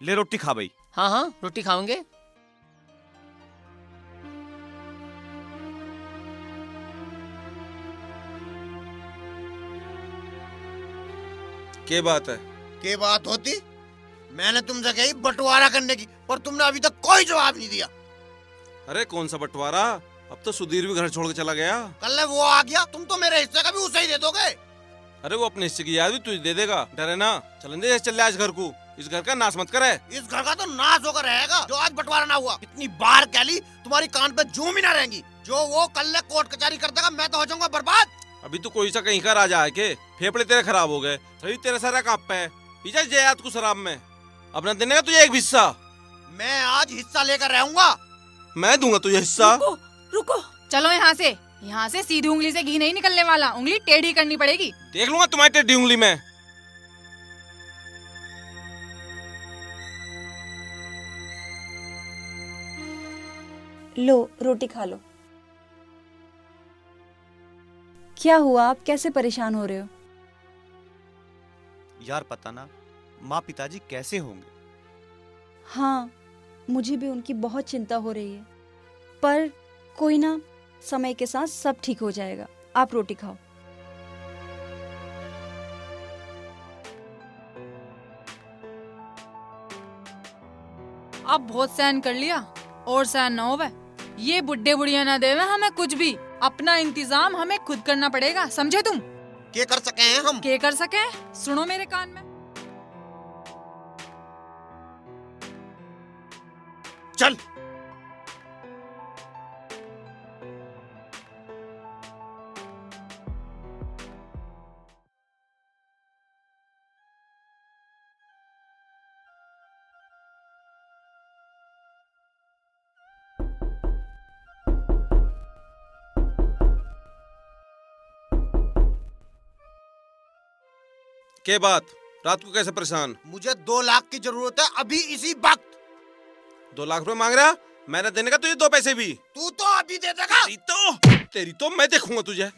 ले रोटी खा भाई। हाँ हाँ रोटी खाओगे? के बात है? के बात होती? मैंने तुमसे कही बंटवारा करने की पर तुमने अभी तक कोई जवाब नहीं दिया। अरे कौन सा बंटवारा? अब तो सुधीर भी घर छोड़ के चला गया। कल वो आ गया। तुम तो मेरे हिस्से का भी उसे ही दे दोगे। अरे वो अपने हिस्से की याद भी तुझे दे देगा। डरे ना। चलन दे चल आज घर को। इस घर का नाश मत करे। इस घर का तो नाश होकर रहेगा जो आज बंटवारा ना हुआ। इतनी बार कह ली तुम्हारी कान पे जूम ही ना रहेंगी। जो वो कल कोर्ट कचहरी कर देगा मैं तो हो जाऊँगा बर्बाद। अभी तो कोई सा कहीं का राजा है के फेफड़े तेरे खराब हो गए सही तेरा सारा काँप पे है। पीछे जयात को शराब में। अपना देने का तुझे एक हिस्सा। मैं आज हिस्सा लेकर रहूँगा। मैं दूँगा तुझे हिस्सा। रुको। चलो यहाँ से। यहाँ से सीधी उंगली से घी नहीं निकलने वाला। उंगली टेढ़ी करनी पड़ेगी। देख लूँगा तुम्हारी टेढ़ी उंगली में। लो रोटी खा लो। क्या हुआ? आप कैसे परेशान हो रहे हो? यार पता ना माँ पिताजी कैसे होंगे? हाँ मुझे भी उनकी बहुत चिंता हो रही है। पर कोई ना समय के साथ सब ठीक हो जाएगा। आप रोटी खाओ। अब बहुत सहन कर लिया? और सहन ना होवे? ये बुढ़े बुढ़िया ना देवे हमें कुछ भी। अपना इंतज़ाम हमें खुद करना पड़ेगा समझे तुम? के कर सके हैं हम? के कर सके सुनो मेरे कान में। चल। के बात रात को कैसे परेशान? मुझे दो लाख की ज़रूरत है अभी इसी वक्त। दो लाख रुपए मांग रहा? मैंने देने का तुझे दो पैसे भी। तू तो अभी दे देगा। तेरी तो तेरी तो मैं देखूँगा तुझे।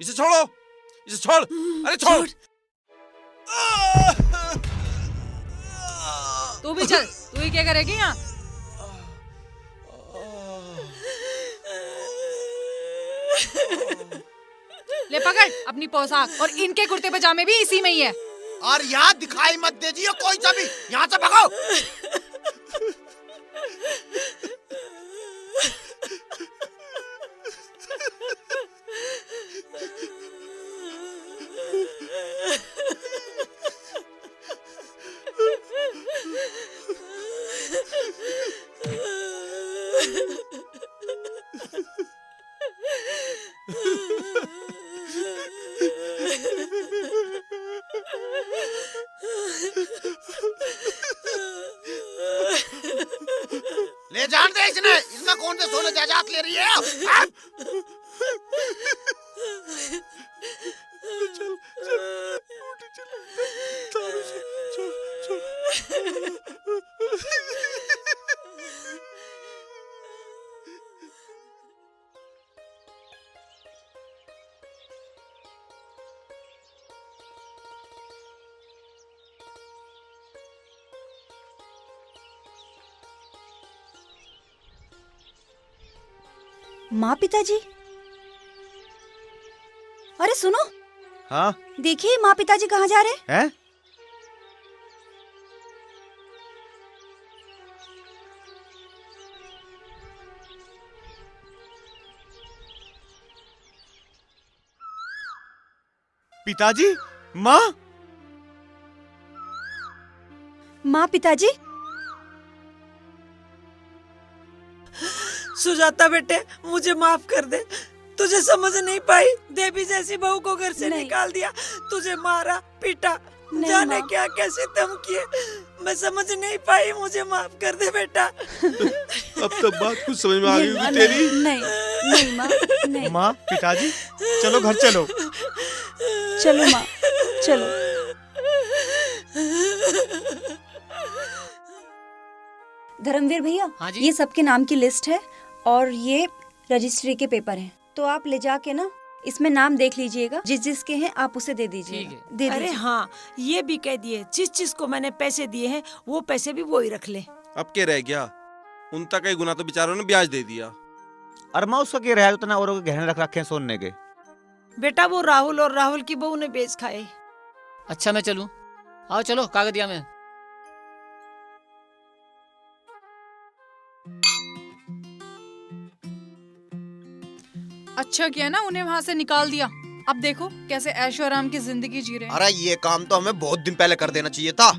इसे छोड़ो इसे छोड़। अरे छोड़। तू भी चल तू ही क्या करेगी यहाँ? <laughs> <laughs> ले पकड़ अपनी पोशाक और इनके कुर्ते पजामे भी इसी में ही है। और यहाँ दिखाई मत दीजिए कोई सा भी यहाँ से भगाओ। पिताजी अरे सुनो। हाँ? देखिए माँ पिताजी कहाँ जा रहे हैं? पिताजी? माँ? माँ पिताजी सुजाता बेटे मुझे माफ़ कर दे। तुझे समझ नहीं पाई। देवी जैसी बहू को घर से निकाल दिया। तुझे मारा पीटा। नहीं, जाने क्या कैसे तुम किए? मैं समझ नहीं पाई मुझे माफ़ कर दे बेटा। <laughs> अब तो बात कुछ समझ में आ गई होगी तेरी। नहीं नहीं माँ नहीं। माँ पिताजी चलो घर चलो। चलो माँ चलो। धर्मवीर भैया हाँ ये सबके नाम की लिस्ट है। और ये रजिस्ट्री के पेपर हैं। तो आप ले जाके ना इसमें नाम देख लीजिएगा। जिस जिसके हैं आप उसे दे दीजिए दे अरे हाँ ये भी कह दिए जिस चीज़ को मैंने पैसे दिए हैं वो पैसे भी वो ही रख ले। अब क्या रह गया? उन तक ही गुना तो बेचारों ने ब्याज दे दिया। और माँ उसका क्या रहा उतना औरों के गहने रख रखे हैं सोने के। बेटा वो राहुल और राहुल की बहू ने बेच खाए। अच्छा मैं चलूँ। आओ चलो कागदिया में। अच्छा किया ना, उन्हें वहाँ से निकाल दिया। अब देखो कैसे ऐशो आराम की ज़िंदगी जी रहे हैं। अरे, ये काम तो हमें बहुत दिन पहले कर देना चाहिए था।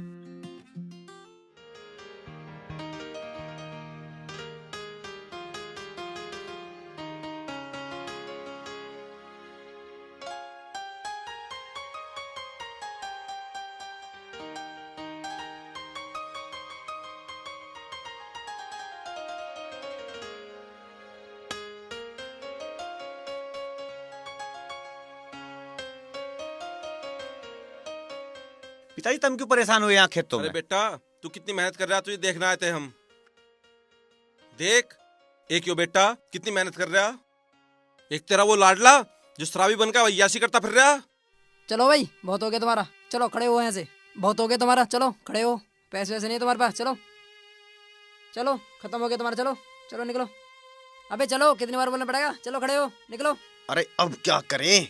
पिताजी तुम क्यों परेशान हुए यहाँ खेतों अरे में? बेटा तू कितनी मेहनत कर रहा है तुझे देखना आए थे हम। देख एक यो बेटा कितनी मेहनत कर रहा। एक तेरा वो लाडला जो शराबी बनकर अयासी करता फिर रहा। चलो भाई बहुत हो गया तुम्हारा। चलो खड़े हो यहाँ से। बहुत हो गया तुम्हारा। चलो खड़े हो। पैसे वैसे नहीं तुम्हारे पास। चलो। चलो खत्म हो गया तुम्हारा। चलो चलो निकलो। अबे चलो कितनी बार बोलना पड़ेगा? चलो खड़े हो निकलो। अरे अब क्या करें?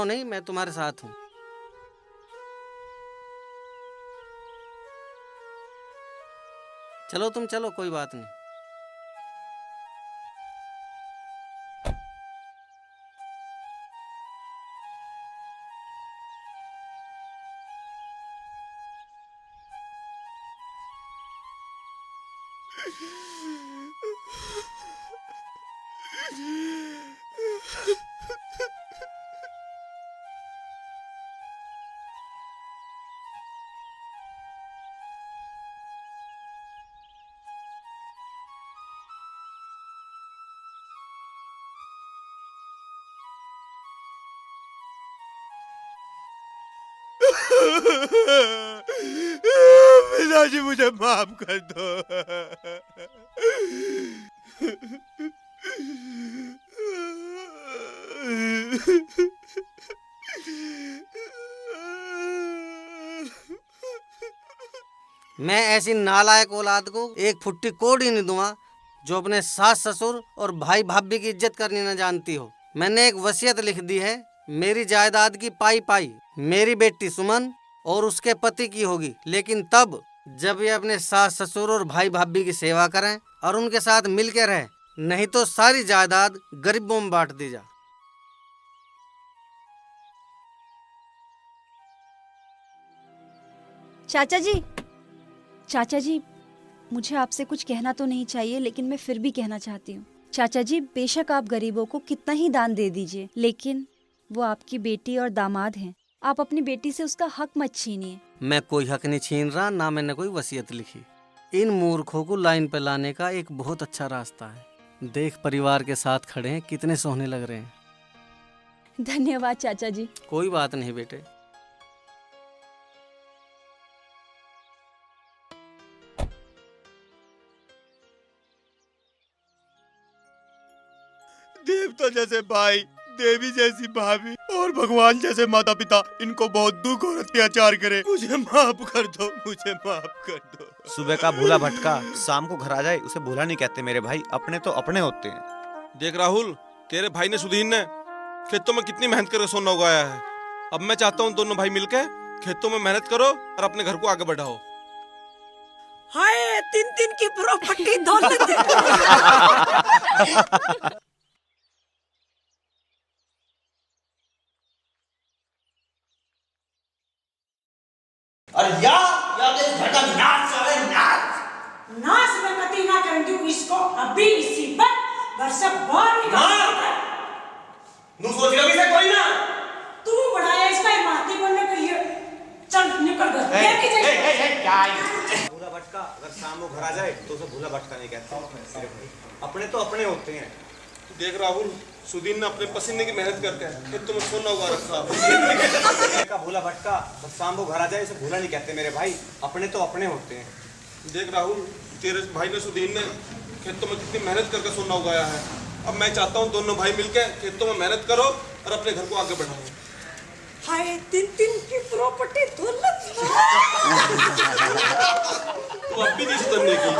डरो नहीं मैं तुम्हारे साथ हूँ। चलो तुम चलो कोई बात नहीं। पिताजी, मुझे माफ़ कर दो। मैं ऐसी नालायक औलाद को एक फुट्टी कोड ही नहीं दूँगा, जो अपने सास ससुर और भाई भाभी की इज़्ज़त करनी न जानती हो। मैंने एक वसीयत लिख दी है मेरी जायदाद की पाई पाई मेरी बेटी सुमन और उसके पति की होगी। लेकिन तब, जब ये अपने सास ससुर और भाई भाभी की सेवा करें और उनके साथ मिल के रहे, नहीं तो सारी जायदाद गरीबों में बांट दी जा। चाचा जी चाचा जी, मुझे आपसे कुछ कहना तो नहीं चाहिए, लेकिन मैं फिर भी कहना चाहती हूँ। चाचा जी, बेशक आप गरीबों को कितना ही दान दे दीजिए, लेकिन वो आपकी बेटी और दामाद हैं। आप अपनी बेटी से उसका हक मत छीनिए। मैं कोई हक नहीं छीन रहा ना मैंने कोई वसीयत लिखी। इन मूर्खों को लाइन पे लाने का एक बहुत अच्छा रास्ता है। देख परिवार के साथ खड़े हैं कितने सोहने लग रहे हैं। धन्यवाद चाचा जी। कोई बात नहीं बेटे। देवता जैसे भाई देवी जैसी भाभी। और भगवान जैसे माता पिता इनको बहुत दुख और अत्याचार करे। मुझे माफ़ कर दो मुझे माफ़ कर दो। सुबह का भूला भटका शाम को घर आ जाए उसे भूला नहीं कहते मेरे भाई अपने तो अपने होते हैं। देख राहुल तेरे भाई ने सुधीर ने खेतों में कितनी मेहनत करके सोना उगाया है। अब मैं चाहता हूँ दोनों भाई मिलकर खेतों में मेहनत करो और अपने घर को आगे बढ़ाओ। हाय तीन तीन की प्रॉपर्टी दौलत <laughs> अरे या या तो इस घर का नाच चले नाच। नाश में कति ना कर दूँ इसको अभी इसी पर वर्षा बाहर निकाल नू सोच रही से कोई ना? तू बढ़ाया इसका इमारती बनने के लिए। चल निकल घर। ए, लेके ए, ए, ए, क्या है? भूला भटका अगर शाम को घर आ जाए तो उसे भूला भटका नहीं कहते अपने तो अपने होते हैं। देख राहुल सुदीन ने अपने पसीने की मेहनत करके फिर तुम्हें सोना उगा रखा। का भूला भटका बस शाम को घर आ जाए इसे भूला नहीं कहते मेरे भाई। अपने तो अपने होते हैं। देख राहुल तेरे भाई ने सुदीन ने खेतों में कितनी मेहनत करके सोना उगाया है। अब मैं चाहता हूँ दोनों भाई मिलकर खेतों में मेहनत करो और अपने घर को आगे बढ़ाओ। हाय तीन तीन की प्रॉपर्टी दौलत तू अब भी नहीं सुधरने की।